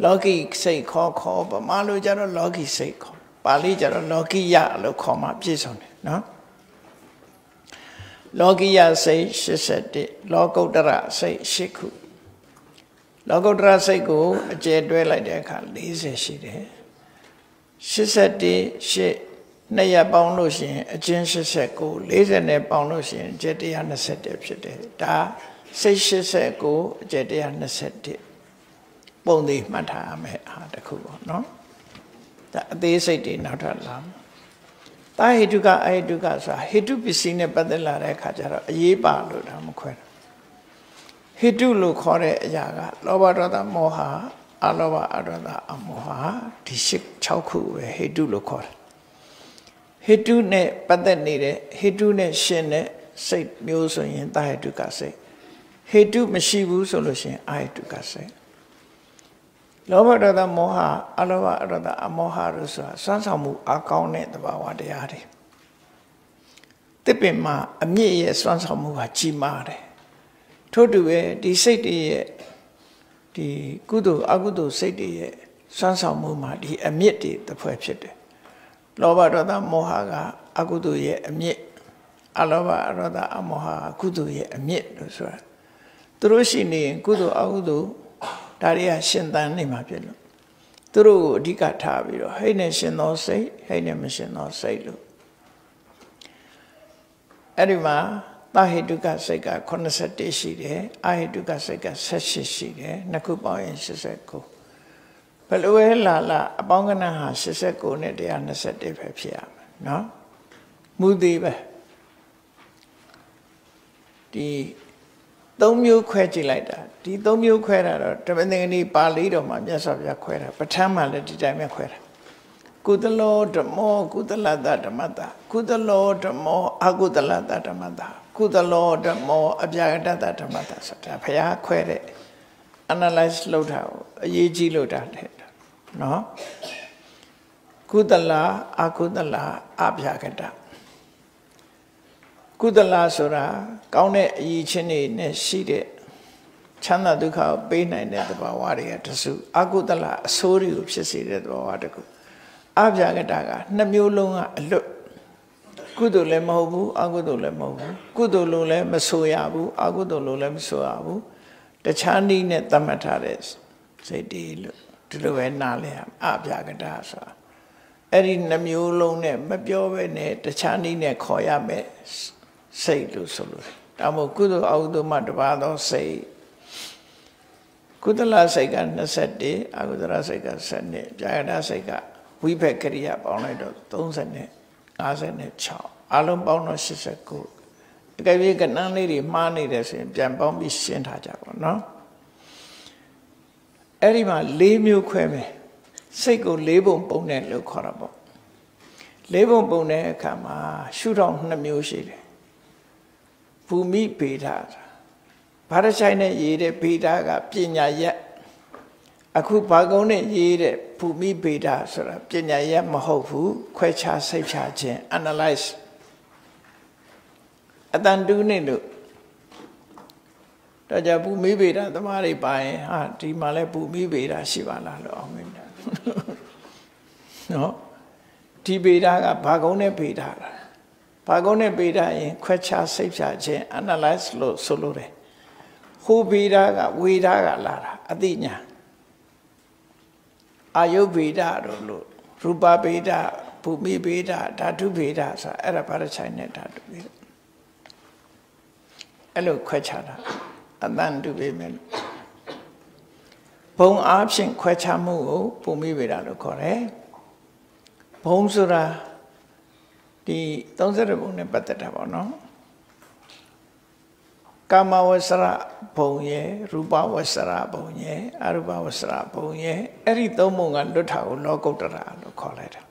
လောကိစိတ်ခေါ်ခေါ်ဗမာလိုကြတော့လောကိစိတ်ခေါ်ပါဠိကြတော့လောကိယလို့ခေါ်မှပြည့်စုံတယ်နော်လောကိယစိတ်81လောကုတ္တရစိတ်8ခု လောကုတ္တရစိတ်ကိုအကျယ်တွဲလိုက်တဲ့အခါ40ရှိတယ်81ရှစ်နှစ်ရပေါင်းလို့ရှိရင်အကျဉ်း89 40နဲ့ပေါင်းလို့ရှိရင်အကျယ်121ဖြစ်တယ်ဒါစိတ်89အကျယ်121ပုံသေးမှတ်ထားရမယ်ဟာတခုပေါ့နော်ဒါအသေးစိတ်တွေနောက်ထပ်လာတာဟိတုကအဟိတုကဆိုတာဟိတုပစ္စည်းနဲ့ပတ်သက်လာတဲ့အခါကျတော့အရေးပါလို့ဒါမခွဲတာ ဟိတုလို့ခေါ်တဲ့အရာကလောဘဒေါသမောဟအလောဘအဒေါသအမောဟဒီ6ခုပဲဟိတုလို့ခေါ်တယ်ဟိတုနဲ့ပတ်သက်နေတဲ့ဟိတုနဲ့ရှင်တဲ့စိတ်မျိုးဆိုရင်တာဟိတုကစိတ်ဟိတုမရှိဘူးဆိုလို့ရှိရင်အာဟိတုကစိတ်လောဘဒေါသမောဟအလောဘအဒေါသအမောဟလို့ဆိုတာစွမ်းဆောင်မှုအကောင်းတဲ့သဘာဝတရားတွေတစ်ပင်မှာအမြင့်ရဲ့စွမ်းဆောင်မှုဟာကြီးမားတယ် ထို့တူပဲဒီစိတ်တွေရဲ့ဒီကုသိုလ်အကုသိုလ်စိတ်တွေရဲ့စွမ်းဆောင်မှုမှာဒီအမြင့်တွေတစ်ဖွဲ့ဖြစ်တယ်လောဘဒေါသမောဟကအကုသိုလ်ရဲ့အမြင့်အလောဘအဒေါသအမောဟကကုသိုလ်ရဲ့အမြင့်လို့ဆိုတာသူတို့ရှိနေရင်ကုသိုလ်အကုသိုလ်ဒါတွေကရှင်သန်နေမှာဖြစ်လို့သူတို့ကိုအဓိကထားပြီးတော့ဟိတ်နဲ့ရှင်သောစိတ်ဟိတ်နဲ့မရှင်သောစိတ်လို့အဲ့ဒီမှာ သဟိတုကစိတ်က81ရှိတယ်အဟိတုကစိတ်က78ရှိတယ်နှစ်ခုပေါင်းရင်89ဘယ်လိုလဲလာလာအပေါင်းကဏ္ဍဟာ89နဲ့121ပဲဖြစ်ရမယ်နော်မူသေးပဲဒီသုံးမျိုးခွဲကြည့်လိုက်တာဒီသုံးမျိုးခွဲတာတော့တပည့်သင်္ကနီပါဠိတော်မှာမြတ်စွာဘုရားခွဲတာပဋ္ဌာန်းမှာလည်းဒီတိုင်းပဲခွဲတာကုသလောဓမ္မောကုသလတဓမ္မတာကုသလောဓမ္မောအကုသလတဓမ္မတာ ကုသလောဓမ္မောအပြာကတတဓမ္မတာဆိုတာဘုရားခွဲတဲ့ analyze လုပ်တာကိုအရေးကြီးလို့တာတဲ့နော်ကုသလအကုသလအပြာကတကုသလဆိုတာကောင်းတဲ့အရေးချင်းတွေနဲ့ရှိတဲ့ချမ်းသာဒုက္ခကိုပေးနိုင်တဲ့သဘာဝတွေကတစုအကုသလအဆိုးတွေကိုဖြစ်စေတဲ့သဘာဝတကူအပြာကတကနှစ်မျိုးလုံးကအလွတ် ကုသိုလ်လည်းမဟုတ်ဘူးအကုသိုလ်လည်းမဟုတ်ဘူးကုသိုလ်လို့လည်းမဆိုရဘူးအကုသိုလ်လို့လည်းမဆိုရဘူးတခြားနည်းနဲ့သတ်မှတ်ထားတဲ့စိတ်တည်လို့ဒီလိုပဲနားလဲအပြာကတဆိုတာအဲ့ဒီနှမျိုးလုံးနဲ့မပြောဘဲနဲ့တခြားနည်းနဲ့ခေါ်ရမယ်စိတ်လို့ဆိုလို့ဒါမို့ကုသိုလ်အကုသိုလ်မှတပါသောစိတ်ကုသလစိတ်က21အကုသလစိတ်က7ပြာကတစိတ်ကဝိဘက်ကရိယာပေါင်းလိုက်တော့30 56အလုံးပေါင်းတော့89အကယ်၍ကဏ္ဍလေးတွေမှားနေတယ်ဆိုရင်ပြန်ပေါင်းပြီးရှင်းထားကြပါတော့အဲ့ဒီမှာ၄မျိုးခွဲမယ်စိတ်ကို၄ပုံပုံတယ်လို့ခေါ်တာပေါ့၄ပုံပုံတဲ့အခါမှာရှုထောင့်2မျိုးရှိတယ်ဘူမိဗေဒဘာရချိုင်းနဲ့ရေးတဲ့ဗေဒကပညာရက် အခုဘာကုန်းနဲ့ရေးတဲ့ဘူမိဗေဒဆိုတာပညာရက်မဟုတ်ဘူးခွဲခြားစိတ်ဖြာခြင်း analyze အတန်တူးနေလို့တော့ကြဘူမိဗေဒသမားတွေပါရင်ဟာဒီမှာလဲဘူမိဗေဒရှိပါလားလို့အောင်မင်းနော်ဒီဗေဒကဘာကုန်းနဲ့ဗေဒလားဘာကုန်းနဲ့ဗေဒရင်ခွဲခြားစိတ်ဖြာခြင်း analyze လို့ဆိုလို့တယ်ဟိုဗေဒကဝေဒကလာတာအသိဉာဏ် အာယုဗေဒတို့လို့ရူပဗေဒဘူမိဗေဒဓာတုဗေဒဆိုတာအဲ့ဒါဘာလို့ဆိုင်နေဓာတုဗေဒအဲ့လိုခွဲခြားတာအတန်တူပေမဲ့ဘုံအားဖြင့်ခွဲခြားမှုကိုဘူမိဗေဒလို့ခေါ်တယ်ဘုံဆိုတာဒီ30ဘုံနဲ့ပတ်သက်တာပေါ့နော် ကာမဝဆရဘုံရဲ့ရူပဝဆရဘုံရဲ့အရူပဝဆရဘုံရဲ့အဲ့ဒီသုံးဘုံကလွတ်တာကိုလောကုတ္တရာလို့ခေါ်လိုက်တာ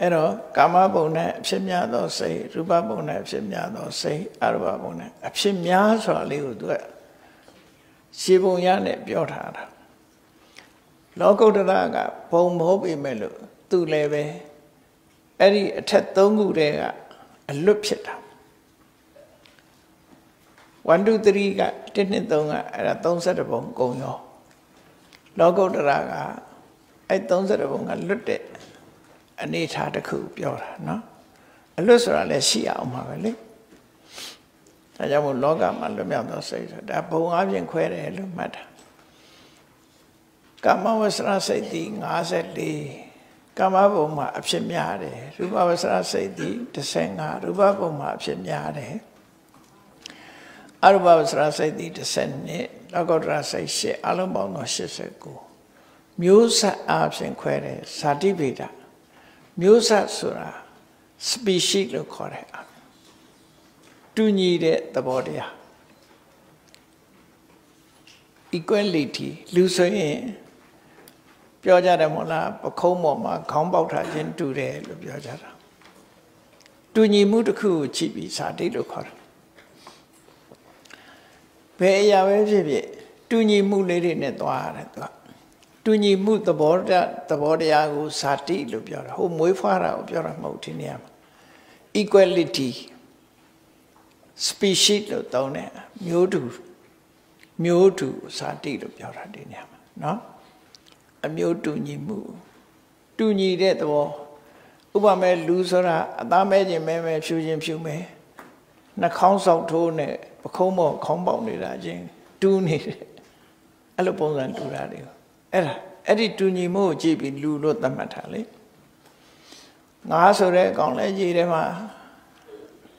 အဲ့တော့ကာမဘုံနဲ့အဖြစ်များသောစိတ်ရူပဘုံနဲ့အဖြစ်များသောစိတ်အရူပဘုံနဲ့အဖြစ်များဆိုတာလေးကိုသူကရှင်းပုံရနဲ့ပြောထားတာလောကုတ္တရာကဘုံမဟုတ်ပေမဲ့လို့သူလည်းပဲအဲ့ဒီအထက်သုံးခုတည်းကအလွတ်ဖြစ်တာ 1 2 3က1 2 3ကအဲ့ဒါ32ပုံကုံရောလောကုတ္တရာကအဲ့32ပုံကလွတ်တဲ့အနေထားတစ်ခုပြောတာเนาะအလွတ်ဆိုတာလည်းရှိအောင်ပါပဲလေဒါကြောင့်မို့လောကမှာလွတ်မြောက်သောစိတ်ဆိုတာဘုံအပြင်ခွဲတယ်လို့မှတ်တာကာမဝဆရာစိတ်ဒီ54ကာမဘုံမှာအဖြစ်များတယ်ရူပဝဆရာစိတ်ဒီ15ရူပဘုံမှာအဖြစ်များတယ် အရူပဝဆရာစိတ်ဒီ10နှစ်လောကုတ္တရာစိတ်8အလုံးပေါင်းတော့89မျိုးဆက်အပြင်ခွဲတယ်ဇာတိဗေဒမျိုးဆက်ဆိုတာ species လို့ခေါ်တယ်တူညီတဲ့သဘောတရား equality လူဆိုရင်ပြောကြတယ်မို့လားပခုံးပေါ်မှာခေါင်းပေါက်ထားခြင်းတူတယ်လို့ပြောကြတာတူညီမှုတစ်ခုကိုကြည့်ပြီးစာတိတ်လို့ခေါ်တာ ဘယ်အရာပဲဖြစ်ဖြစ်တူညီမှုလေးတွေနဲ့သွားရတယ်သူကတူညီမှုသဘောတသဘောတရားကိုဇာတိလို့ပြောတာဟိုမွေးဖွားတာကိုပြောတာမဟုတ်ဒီနေရာမှာ equality species လို့တောင်းတယ်မျိုးတူမျိုးတူဇာတိလို့ပြောတာဒီနေရာမှာเนาะအမျိုးတူညီမှုတူညီတဲ့သဘောဥပမာလူဆိုတာအသားမဲခြင်းမဲမဲဖြူခြင်းဖြူမဲနှာခေါင်းဆောက်ထိုးနဲ့ ပခုံးပေါ်ခေါင်းပေါက်နေတာချင်းတူးနေတယ်အဲ့လိုပုံစံတူတာတွေအဲ့ဒါအဲ့ဒီတူညီမှုကိုကြည့်ပြီးလူလို့သတ်မှတ်တာလေငါဆိုတဲ့အကောင်လဲကြီးထဲမှာ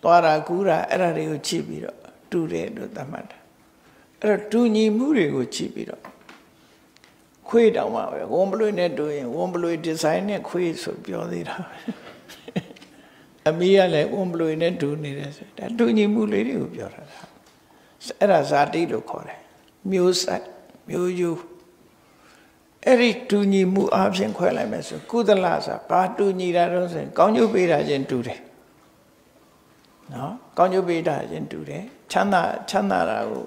သွားတာကူးတာအဲ့ဒါတွေကိုကြည့်ပြီးတော့တူတယ်လို့သတ်မှတ်တာအဲ့တော့တူညီမှုတွေကိုကြည့်ပြီးတော့ခွေးတောင်မှပဲဝွန်ဘလွေနဲ့တူရင်ဝွန်ဘလွေဒီဇိုင်းနဲ့ခွေးဆိုပြောသေးတာအမီးကလည်းဝွန်ဘလွေနဲ့တူနေတယ်ဆိုဒါတူညီမှုလေးတွေကိုပြောတာ အဲ့ဒါဇာတိလို့ခေါ်တယ်မျိုးဆက်မျိုးယူအဲ့ဒီတူညီမှုအပြင်ခွဲလိုက်မယ်ဆိုကုသလဆိုဘာတူညီတာတော့ဆိုရင်ကောင်းကျိုးပေးတာချင်းတူတယ်နော်ကောင်းကျိုးပေးတာချင်းတူတယ်ချမ်းသာချမ်းသာတာကို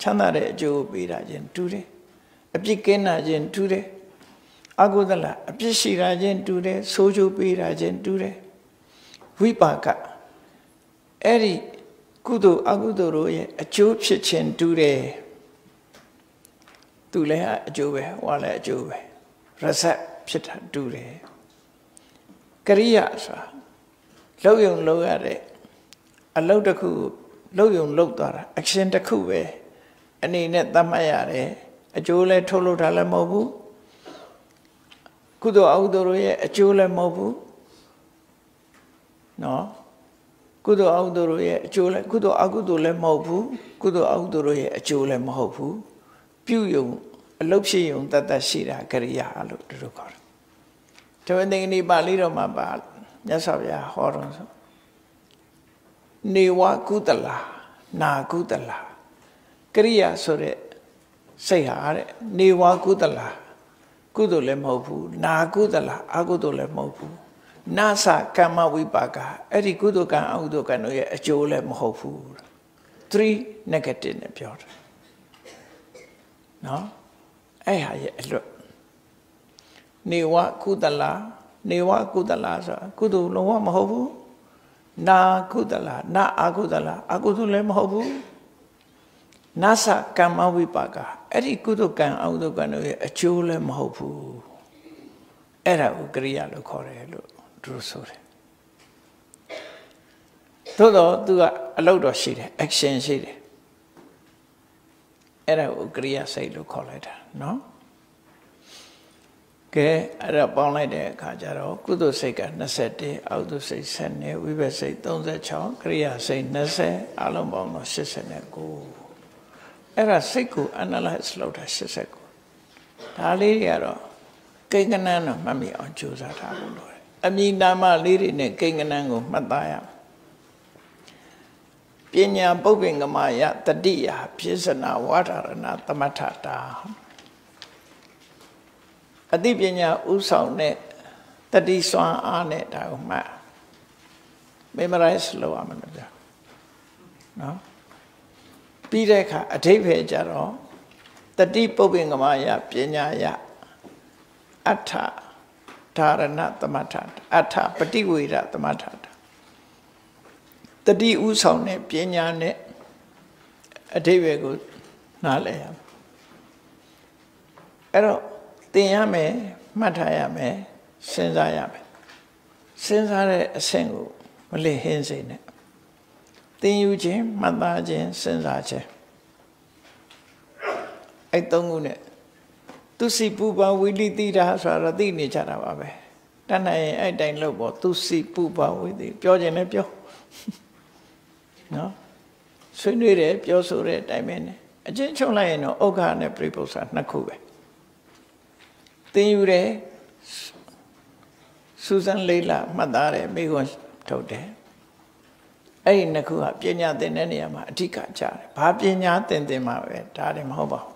ချမ်းသာတဲ့အကျိုးပေးတာချင်းတူတယ်အပြစ်ကင်းတာချင်းတူတယ်အကုသလအပြစ်ရှိတာချင်းတူတယ်ဆိုးကျိုးပေးတာချင်းတူတယ်ဝိပါကအဲ့ဒီ ကုသိုလ်အကုသိုလ်တို့ရဲ့အကျိုးဖြစ်ခြင်းတူတယ်သူလည်းအကျိုးပဲဟောလည်းအကျိုးပဲရဆက်ဖြစ်တာတူတယ်ကရိယာဆိုတာလောက်ယုံလောက်ရတဲ့အလုပ်တစ်ခုလောက်ယုံလောက်သွားတာ action တစ်ခုပဲအနေနဲ့သတ်မှတ်ရတယ်အကျိုးလည်းထုတ်လုပ်တာလည်းမဟုတ်ဘူးကုသိုလ်အကုသိုလ်တို့ရဲ့အကျိုးလည်းမဟုတ်ဘူးနော် ကုသိုလ်အကုသိုလ်တို့ရဲ့အကျိုးလည်းကုသိုလ်အကုသိုလ်လည်းမဟုတ်ဘူးကုသိုလ်အကုသိုလ်တို့ရဲ့အကျိုးလည်းမဟုတ်ဘူးပြုယုံအလုတ်ဖြစ်ယုံတတ်တတ်ရှိတာကရိယာလို့တို့တို့ခေါ်တယ်။တဝသိင္ဍိပါဠိတော်မှာပါမြတ်စွာဘုရားဟောတော်ဆိုနေဝကုသလာနာကုသလာကရိယာဆိုတဲ့စိတ်ဟာတဲ့နေဝကုသလာကုသိုလ်လည်းမဟုတ်ဘူးနာကုသလာအကုသိုလ်လည်းမဟုတ်ဘူး နာသကမ္မဝိပါကအဲ့ဒီကုသိုလ်ကံအကုသိုလ်ကံတို့ရဲ့အကျိုးလည်းမဟုတ်ဘူး3 negative နဲ့ပြောတယ်နော်အဲ့ဟာရဲ့အလွတ်နေဝကုသလာနေဝကုသလာဆိုတာကုသိုလ်လုံးဝမဟုတ်ဘူးနာကုသလာနာအကုသလာအကုသိုလ်လည်းမဟုတ်ဘူးနာသကမ္မဝိပါကအဲ့ဒီကုသိုလ်ကံအကုသိုလ်ကံတို့ရဲ့အကျိုးလည်းမဟုတ်ဘူးအဲ့ဒါကိုကရိယာလို့ခေါ်တယ်လို့ သူဆိုတယ်သို့တော့သူကအလုပ်တော်ရှိတယ် action ရှိတယ်အဲ့ဒါကိုကရိယာစိတ်လို့ခေါ်လိုက်တာနော်ကဲအဲ့ဒါပေါင်းလိုက်တဲ့အခါကျတော့ကုသိုလ်စိတ်က21အောက်သိုလ်စိတ်7ဝိဘတ်စိတ်36ကရိယာစိတ်20အလုံးပေါင်းတော့89အဲ့ဒါစိတ်ကို analyze လုပ်တာ89ဒါလေးတွေကတော့ကိန်းကနန်းတော့မှတ်မိအောင်ကြိုးစားထားဖို့လိုတယ် အမိနာမလေးတွေနဲ့ကိန်းကနန်းကိုမှတ်သားရမယ်ပညာပုပ္ပင်ကမယတတိယพิสနာဝါဒရဏသမထတာအသိပညာဥဆောင်တဲ့တတိစွမ်းအားနဲ့ဒါကိုမှတ် memorize လုပ်ရမှာဗျာနော်ပြီးတဲ့အခါအထိပ္ပယ်ကြတော့တတိပုပ္ပင်ကမယပညာယအဋ္ဌဓာရဏသမထအဋ္ဌပฏิဝေရသမထတာတတိဥဆောင်တဲ့ပညာနဲ့အထိပ္ပယ်ကိုနားလည်ရမယ်အဲ့တော့သင်ရမယ်မှတ်ထားရမယ်စဉ်းစားရမယ်စဉ်းစားတဲ့အဆင့်ကိုမလစ်ဟင်းစေနဲ့သင်ယူခြင်းမှတ်သားခြင်းစဉ်းစားခြင်းအဲ့သုံးခုနဲ့ သူစီပူပါဝိလိတိတာဆိုတာသိနေကြတာပါပဲတတ်နိုင်ရင်အဲ့တိုင်းလို့ပေါ့သူစီပူပါဝိလိပြောခြင်းလည်းပြောနော်ဆွေးနွေးတယ်ပြောဆိုတဲ့အတိုင်းပဲနဲ့အချင်းချုပ်လိုက်ရင်တော့ဥက္ခနဲ့ပြိပု္ပ္ပာနှစ်ခုပဲသင်ယူတယ်စူဇန်လေးလာမှတ်သားတယ်မိခွန်းထုတ်တယ်အဲ့ဒီနှစ်ခုကပညာသင်တဲ့နေရာမှာအဓိကကျတယ်ဘာပညာသင်သင်မှာပဲဒါတွေမဟုတ်ပါဘူး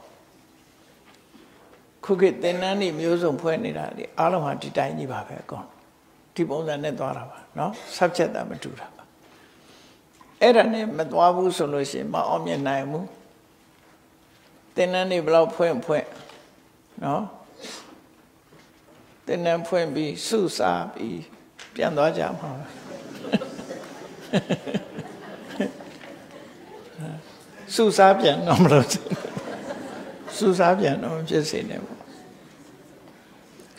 ခုခေတ်သင်္นานနေမျိုးစုံဖွဲ့နေတာဒီအားလုံးဟာဒီတိုင်းကြီးပါပဲအကုန်ဒီပုံစံနဲ့သွားတာပါเนาะ subject တာမတူတာပါအဲ့ဒါနဲ့မသွားဘူးဆိုလို့ရှိရင်မအောင်မြင်နိုင်ဘူးသင်္นานနေဘလောက်ဖွင့်ဖွင့်เนาะသင်္นานဖွင့်ပြီးစုစားပြီးပြန်သွားကြမှာပါစုစားပြန်တော့မလို့စုစားပြန်တော့ဖြစ်စေနေပေါ့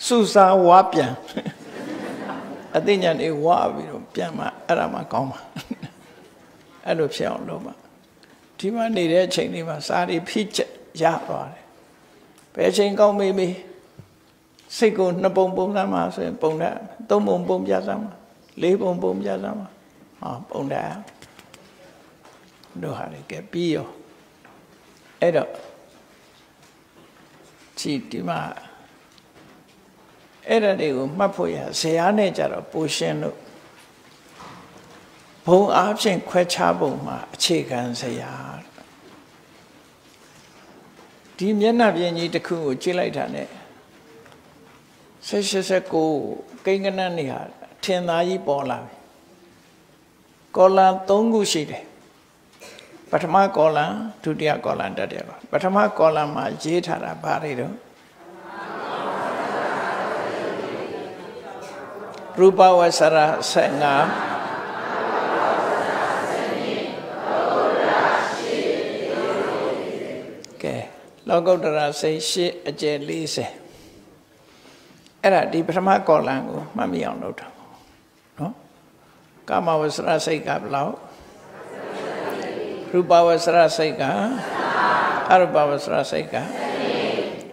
စုစားဝါပြန်အသိဉာဏ်တွေဝါပြီးတော့ပြန်မှအဲ့ဒါမှကောင်းပါအဲ့လိုဖြစ်အောင်လုပ်ပါဒီမှာနေတဲ့အချိန်လေးမှာစားတွေဖိချက်ရသွားတယ်ဘယ်ချိန်ကောင်းမေးမေးစိတ်ကိုနှစ်ပုံပုံသမ်းမှာဆိုရင်ပုံတဲ့သုံးပုံပုံပြသမ်းမှာလေးပုံပုံပြသမ်းမှာဟောပုံတဲ့တို့ဟာလေကဲပြီးရောအဲ့တော့ကြည်ဒီမှာ အဲ့ဒါတွေကိုမှတ်ဖို့ရဇေယျနဲ့ကြတော့ပိုရှင်းလို့ဘုံအားဖြင့်ခွဲခြားပုံမှာအခြေခံဇေယျဒီမျက်နှာပြင်ကြီးတစ်ခုကိုကြည့်လိုက်တာ ਨੇ 1669ကိန်းကနန်းနေဟာထင်သားကြီးပေါ်လာပြီကောလံ3ခုရှိတယ်ပထမကောလံဒုတိယကောလံတတိယကောပထမကောလံမှာရေးထားတာဘာတွေတော့ ရူပဝဆရ15ကဲလောကုတ္တရာစိတ်ရှစ်အကျယ်40အဲ့ဒါဒီပထမကောလံကိုမှတ်မိအောင်လုပ်တာနော်ကာမဝဆရစိတ်ကဘယ်လောက်ရူပဝဆရစိတ်ကအရူပဝဆရစိတ်က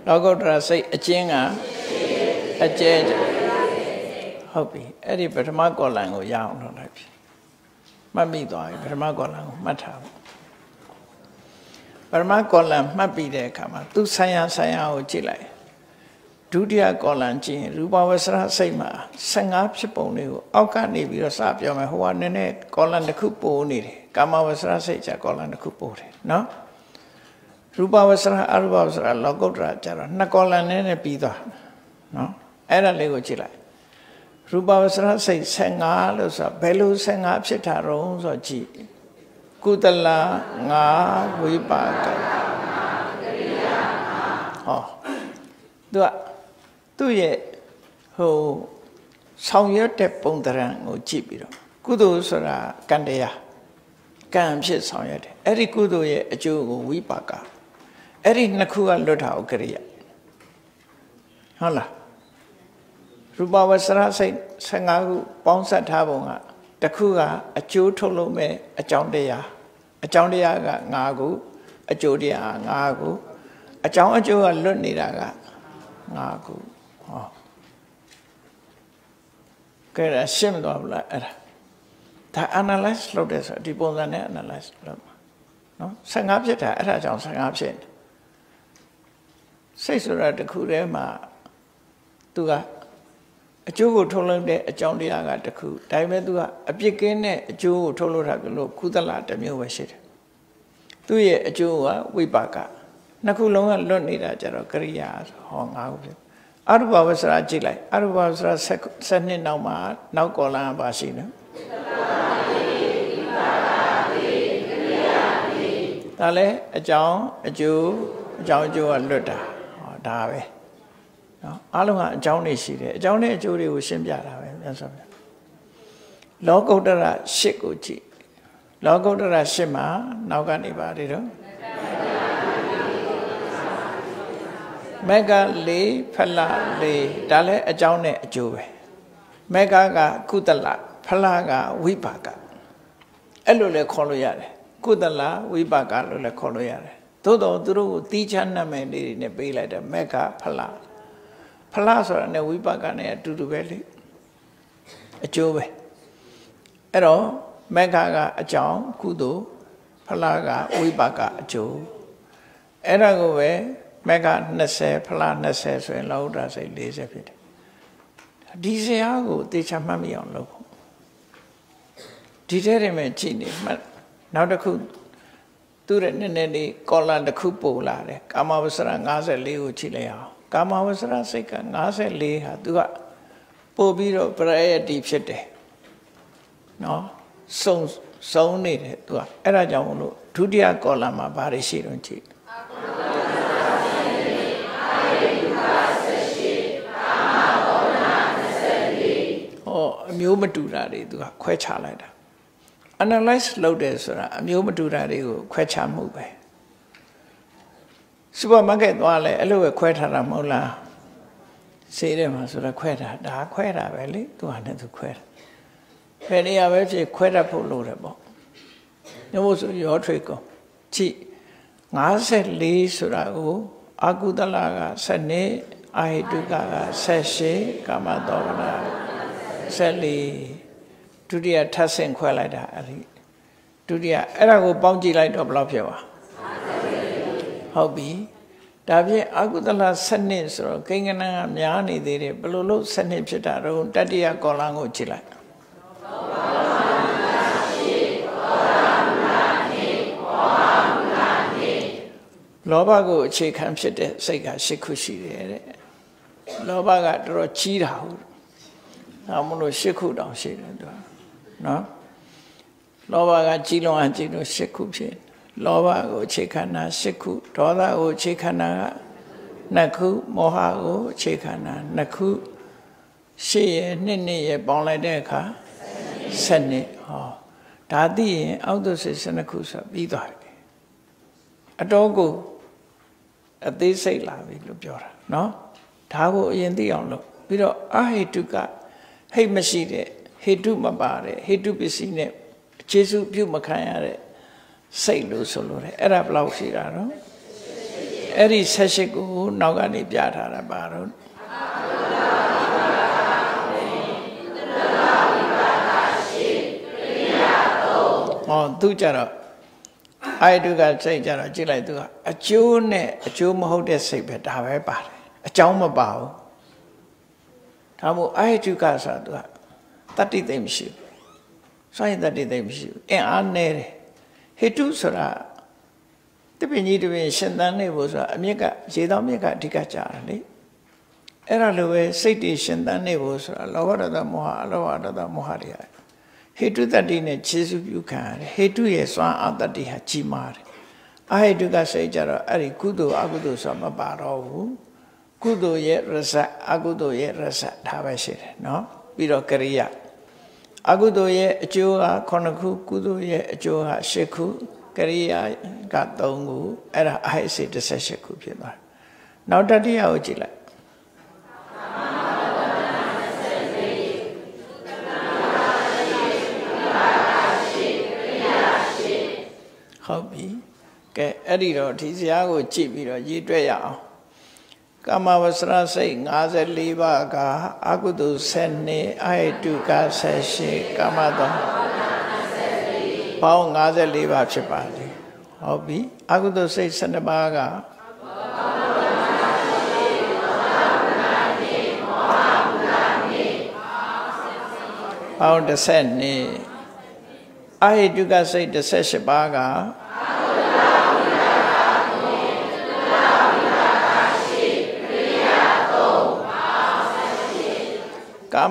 လောကုတ္တရာစိတ်အကျဉ်းကအကျယ် ဟုတ်ပြီအဲ့ဒီပထမကောလံကိုရအောင်လုပ်လိုက်ပြီမှတ်မိသွားပြီပထမကောလံကိုမှတ်ထားဖို့ပထမကောလံမှတ်ပြီးတဲ့အခါမှာသူဆိုင်ရာဆိုင်ရာကိုကြည့်လိုက်ဒုတိယကောလံကြည့်ရင်ရူပဝဆရစိတ်မှာ15ဖြစ်ပုံလေးကိုအောက်ကနေပြီးတော့စပြောမယ်ဟိုကနည်းနည်းကောလံတစ်ခုပိုးနေတယ်ကာမဝဆရစိတ်ကြကောလံတစ်ခုပို့တယ်နော်ရူပဝဆရအရူပဝဆရလောကုတ္တရာကြတော့နှစ်ကောလံနဲ့နဲ့ပြီးသွားနော်အဲ့ဒါလေးကိုကြည့်လိုက် ရူပဝဆရစိတ်15လို့ဆိုဘယ်လို15ဖြစ်တာတုံးဆိုကြည့်ကုသလငါဝိပါကဟောသူကသူ့ရဲ့ဟိုဆောင်ရွက်တဲ့ပုံတရံကိုကြည့်ပြီးတော့ကုသိုလ်ဆိုတာကံတရားကံဖြစ်ဆောင်ရွက်တယ်အဲ့ဒီကုသိုလ်ရဲ့အကျိုးကိုဝိပါကအဲ့ဒီနှစ်ခုကလွတ်တာဥကရိယဟုတ်လား ရူပဝဆရစိတ်15ခုပေါင်းဆက်ထားပုံကတစ်ခုကအကျိုးထုတ်လို့မဲ့အကြောင်းတရားအကြောင်းတရားက5ခုအကျိုးတရား5ခုအကြောင်းအကျိုးကလွတ်နေတာက5ခုဟောကဲရှင်းတော့ဗလားအဲ့ဒါဒါ analyze လုပ်တယ်ဆိုဒီပုံစံနဲ့ analyze လုပ်မှာနော်15ဖြစ်တာအဲ့ဒါကြောင့်15ဖြစ်တယ်စိတ်ဆိုတာတခုတည်းမှာသူက အကျိုးကိုထုတ်လုပ်တဲ့အကြောင်းတရားကတခုဒါပေမဲ့သူကအပြစ်ကင်းတဲ့အကျိုးကိုထုတ်လုပ်တာကလို့ကုသလတစ်မျိုးပဲရှိတယ်သူ့ရဲ့အကျိုးကဝိပါကနှစ်ခုလုံးကလွတ်နေတာကြတော့ကရိယာဟောငါးခုဖြစ်အရူပဝဆရာကြည့်လိုက်အရူပဝဆရာ7နှစ်နောက်မှာနောက်ကောလန်ပါရှိနော်ဒါလည်းအကြောင်းအကျိုးအကြောင်းအကျိုးကလွတ်တာဟောဒါပဲ နော်အားလုံးကအကြောင်းတွေရှိတယ်အကြောင်းနဲ့အကျိုးတွေကိုရှင်းပြတာပဲမြတ်စွာဘုရားလောကုတ္တရရှစ်ကိုကြည့်လောကုတ္တရရှစ်မှာနောက်ကနေပါတယ်တော့မက်ကလေးဖလလေးဒါလည်းအကြောင်းနဲ့အကျိုးပဲမက်ကကကုသလဖလကဝိပါကအဲ့လိုလည်းခေါ်လို့ရတယ်ကုသလဝိပါကလို့လည်းခေါ်လို့ရတယ်သို့တော့သူတို့ကိုတီးချမ်းနာမည်လေးတွေနဲ့ပေးလိုက်တယ်မက်ကဖလ ဖလဆိုတာနဲ့ဝိပါကနဲ့အတူတူပဲလေအကျိုးပဲအဲ့တော့မက္ခကအကြောင်းကုသိုလ်ဖလကဝိပါကအကျိုးအဲ့ဒါကိုပဲမက္ခ20ဖလ20ဆိုရင်လောကုတ္တစိတ်40ဖြစ်တယ်ဒီဇာကိုတေချာမှတ်မိအောင်လုပ်ဖို့ဒီထဲထဲမှာကြည့်နေမှတ်နောက်တစ်ခုသူ့ရဲ့နည်းနည်းလေးကောလန်တစ်ခုပို့လာတယ်ကာမဝဆရ54ကိုကြည့်လိုက်အောင် ကာမဝဆရာစိတ်က54ဟာသူကပို့ပြီးတော့ priority ဖြစ်တယ်နော်စုံစုံနေတယ်သူကအဲ့ဒါကြောင့်မလို့ဒုတိယကောလမ်မှာဘာတွေရှိတော့ကြည့်ဟောအမျိုးမတူတာတွေသူကခွဲခြားလိုက်တာ analyze လုပ်တယ်ဆိုတာအမျိုးမတူတာတွေကိုခွဲခြားမှုပဲ စူပါမားကတ်သွားလဲအဲ့လိုပဲခွဲထားတာမဟုတ်လားစေးတယ်မှာဆိုတာခွဲတာဒါခွဲတာပဲလေသူဟာနဲ့သူခွဲတာဘယ်နေရာပဲဖြစ်ခွဲတတ်ဖို့လိုတယ်ပေါ့ညမို့ဆိုရောထွေကောကြည့်54ဆိုတာကိုအာကုသလက7အာဟိတုကက78ကာမတောဝနာ14ဒုတိယထပ်ဆင့်ခွဲလိုက်တာအဲ့ဒီဒုတိယအဲ့ဒါကိုပေါင်းကြည့်လိုက်တော့ဘယ်လောက်ဖြစ်သွား ဟုတ်ပြီဒါဖြင့်အကုသလစနစ်ဆိုတော့ကိန်းကနန်းကများနေသေးတယ်ဘယ်လိုလုပ်စနစ်ဖြစ်တာတော့တတိယကောလန်ကိုကြည့်လိုက်လောဘကိုအခြေခံဖြစ်တဲ့စိတ်က၈ခုရှိတယ်တဲ့လောဘကတော်တော်ကြီးတာဟုတ်ဒါမလို့၈ခုတောင်ရှိတယ်သူကနော်လောဘကကြီးလွန်အောင်ကြီးလို့၈ခုဖြစ် လောဘကိုအခြေခံတာ၈ခုဒေါသကိုအခြေခံတာကနှစ်ခုမောဟကိုအခြေခံတာနှစ်ခုရှေ့ရနှစ်နှစ်ရပေါင်းလိုက်တဲ့အခါ7နှစ်ဟောဒါသိရင်အောက်သို့စစ်12ခုဆိုပြီးသွားတယ်အတော်ကိုအသေးစိတ်လာပြီလို့ပြောတာเนาะဒါကိုအရင်သိအောင်လုပ်ပြီးတော့အဟိတုကဟိတ်မရှိတဲ့ဟိတုမပါတဲ့ဟိတုပစ္စည်းနဲ့ခြေစုပြုတ်မခံရတဲ့ စိတ်လို့ဆိုလို့တယ်အဲ့ဒါဘယ်လောက်ရှိတာတော့အဲ့ဒီဆက်ရှိကိုနောက်ကနေပြထားတာပါတော့ဟောသူကြတော့အာယတုကစိတ်ကြတော့ကြည့်လိုက်သူကအကျိုးနဲ့အကျိုးမဟုတ်တဲ့စိတ်ပဲဒါပဲပါတယ်အကြောင်းမပါဘူးဒါမို့အာယတုကဆိုတာသူကတတ္တိသိမ့်မရှိဘူးဆိုရင်တတ္တိသိမ့်မရှိဘူးအင်အားနည်းတယ် ဟိတုဆိုတာတပင်ကြီးတပင်ရှင်သန်နေဖို့ဆိုတာအမြင့်ကရေတောင်မြင့်ကအဓိကကြာတယ်လေအဲ့ဒါလိုပဲစိတ်တွေရှင်သန်နေဖို့ဆိုတာလောဘဒေါသမောဟအလောဘဒေါသမောဟတွေဟိတုတတ္တိနဲ့ခြေစုပြုခံရတယ်ဟိတုရဲ့စွမ်းအားတတ္တိဟာကြီးမားတယ်အဟိတုကစိတ်ကြတော့အဲ့ဒီကုသိုလ်အကုသိုလ်ဆိုတာမပါတော့ဘူးကုသိုလ်ရဲ့ရစအကုသိုလ်ရဲ့ရစဒါပဲရှိတယ်เนาะပြီးတော့ကရိယာ အကုသိုလ်ရဲ့အကျိုးက9ခုကုသိုလ်ရဲ့အကျိုးက10ခုကရိယာက3ခုအဲ့ဒါအဟိစေ18ခုဖြစ်သွားတယ်နောက်တတိယကိုကြည့်လိုက်ဟုတ်ပြီကဲအဲ့ဒီတော့ဒီဇာတ်ကိုကြည့်ပြီးတော့ရေးတွက်ရအောင် ကာမဝဆရစိတ်54ပါးကအကုသိုလ်7အာယတုက78ကာမသောပေါင်း54ပါးဖြစ်ပါလေဟုတ်ပြီအကုသိုလ်စိတ်12ပါးကပေါင်း12အာယတုကစိတ်18ပါးက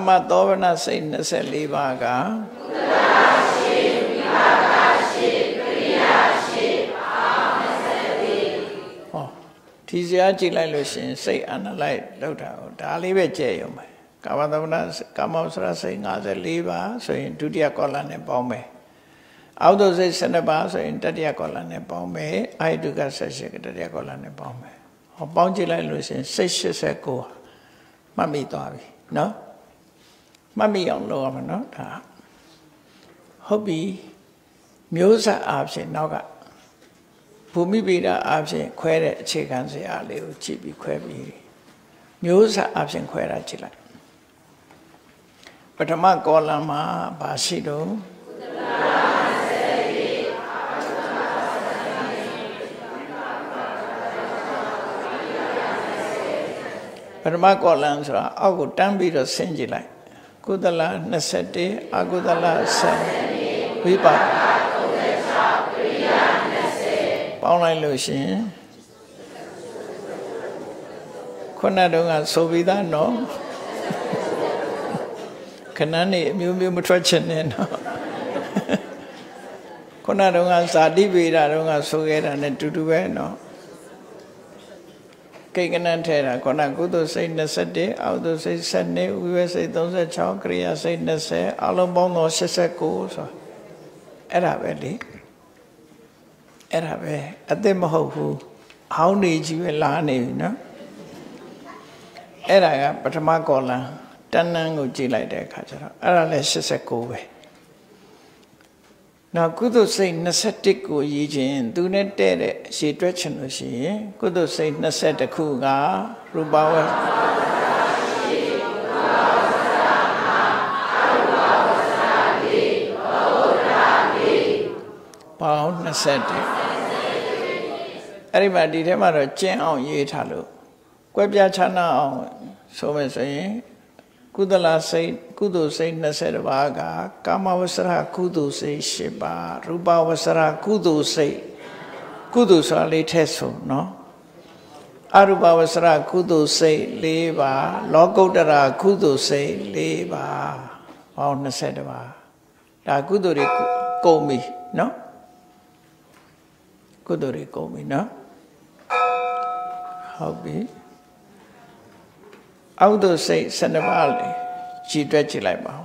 မသောဝနာစိတ်24ပါးကဟောဒီစရာကြည့်လိုက်လို့ရှင်စိတ် analyze လောက်တာကိုဒါလေးပဲကြည့်ရုံပဲကာမသောဝနာကာမစရစိတ်54ပါးဆိုရင်ဒုတိယကောလနဲ့ပေါင်းမယ်အောက်သို့စိတ်12ပါးဆိုရင်တတိယကောလနဲ့ပေါင်းမယ်အာယတုက78ကတတိယကောလနဲ့ပေါင်းမယ်ဟောပေါင်းကြည့်လိုက်လို့ရှင်စိတ်89မှတ်မိသွားပြီနော် မှတ်မိအောင်လုပ်ရမှာနော်ဒါဟုတ်ပြီမျိုးဆက်အားဖြင့်နောက်ကဘူမိဗေဒအားဖြင့်ခွဲတဲ့အခြေခံစရာလေးကိုကြည့်ပြီးခွဲပြီးမျိုးဆက်အားဖြင့်ခွဲတာကြည့်လိုက်ပထမကောလမ်မှာဘာရှိတော့ပထမကောလမ်ဆိုတာအောက်ကိုတန်းပြီးတော့ဆင်းကြည့်လိုက် ကုသလ21အကုသလ10ဝိပါပေါင်းလိုက်လို့ရှင်ခုခုနတုန်းကဆိုပြီးသားနော်ခဏနေအမျိုးမျိုးမထွက်ချင်နဲ့နော်ခုနတုန်းကဇာတိဗေဒတုန်းကဆိုခဲ့တာ ਨੇ တူတူပဲနော် ကိကနန်ထဲတာခုနကုသိုလ်စိတ်21အောက်သိုလ်စိတ်7ဝိဝေစိတ်36ကရိယာစိတ်20အလုံးပေါင်းတော့89ဆိုအဲ့ဒါပဲလေအဲ့ဒါပဲအသက်မဟုတ်ဘူးဟောင်းနေကြီးပဲလာနေပြီနော်အဲ့ဒါကပထမကောလန်တန်းတန်းကိုကြည့်လိုက်တဲ့အခါကျတော့အဲ့ဒါလည်း89ပဲ နောက်ကုသိုလ်စိတ်21ကိုရည်ခြင်းသူနဲ့တဲ့တဲ့ရှည်တွက်ချင်လို့ရှိရင်ကုသိုလ်စိတ်21ခုကရူပဝေပေါင်း21အဲ့ဒီမှာဒီထဲမှာတော့ကျင့်အောင်ရေးထားလို့ကွဲပြားခြားနာအောင်ဆိုမယ်ဆိုရင် ကုသလစိတ်ကုသိုလ်စိတ်20ပါးကကာမဝဆရကုသိုလ်စိတ်10ပါးရူပဝဆရကုသိုလ်စိတ်ကုသိုလ်ဆိုတာလေးထည့်ဆိုနော်အရူပဝဆရကုသိုလ်စိတ်၄ပါးလောကုတ္တရာကုသိုလ်စိတ်၄ပါးဟော20ပါးဒါကုသိုလ်တွေကုန်ပြီနော်ကုသိုလ်တွေကုန်ပြီနော်ဟုတ်ပြီ အောက်သို့စိတ်12ပါးလေကြည်တွက်ကြည့်လိုက်ပါဦး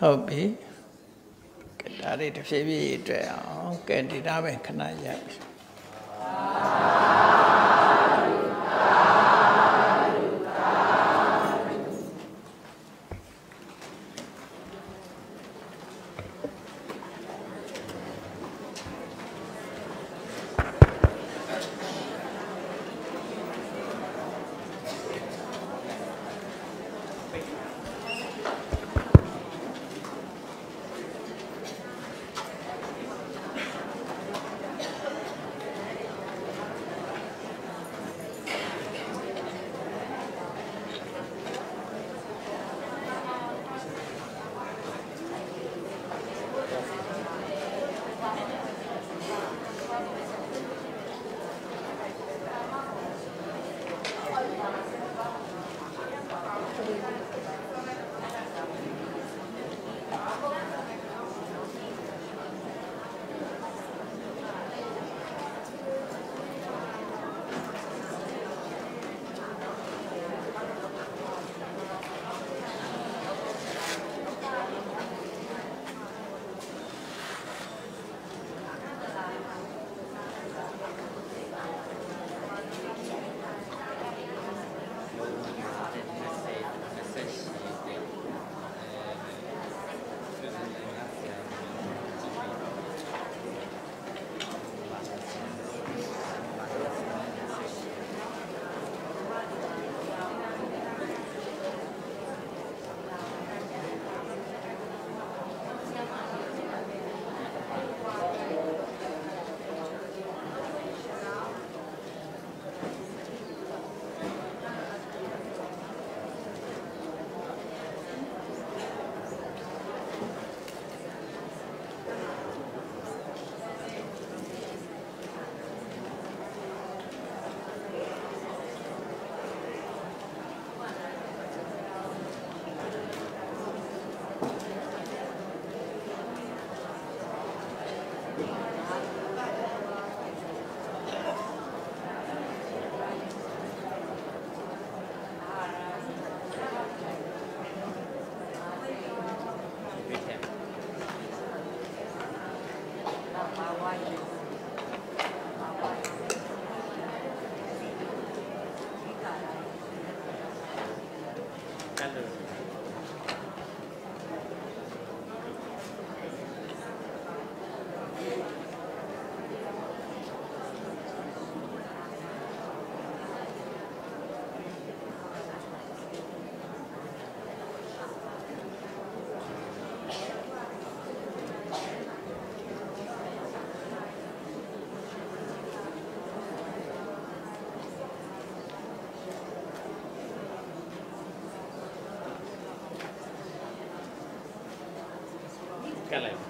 ဟုတ်ပြီဒါတွေတစ်ဖြည်းဖြည်းတွေ့အောင်ကဲဒီသားပဲခဏရပြီက တ်လိုက်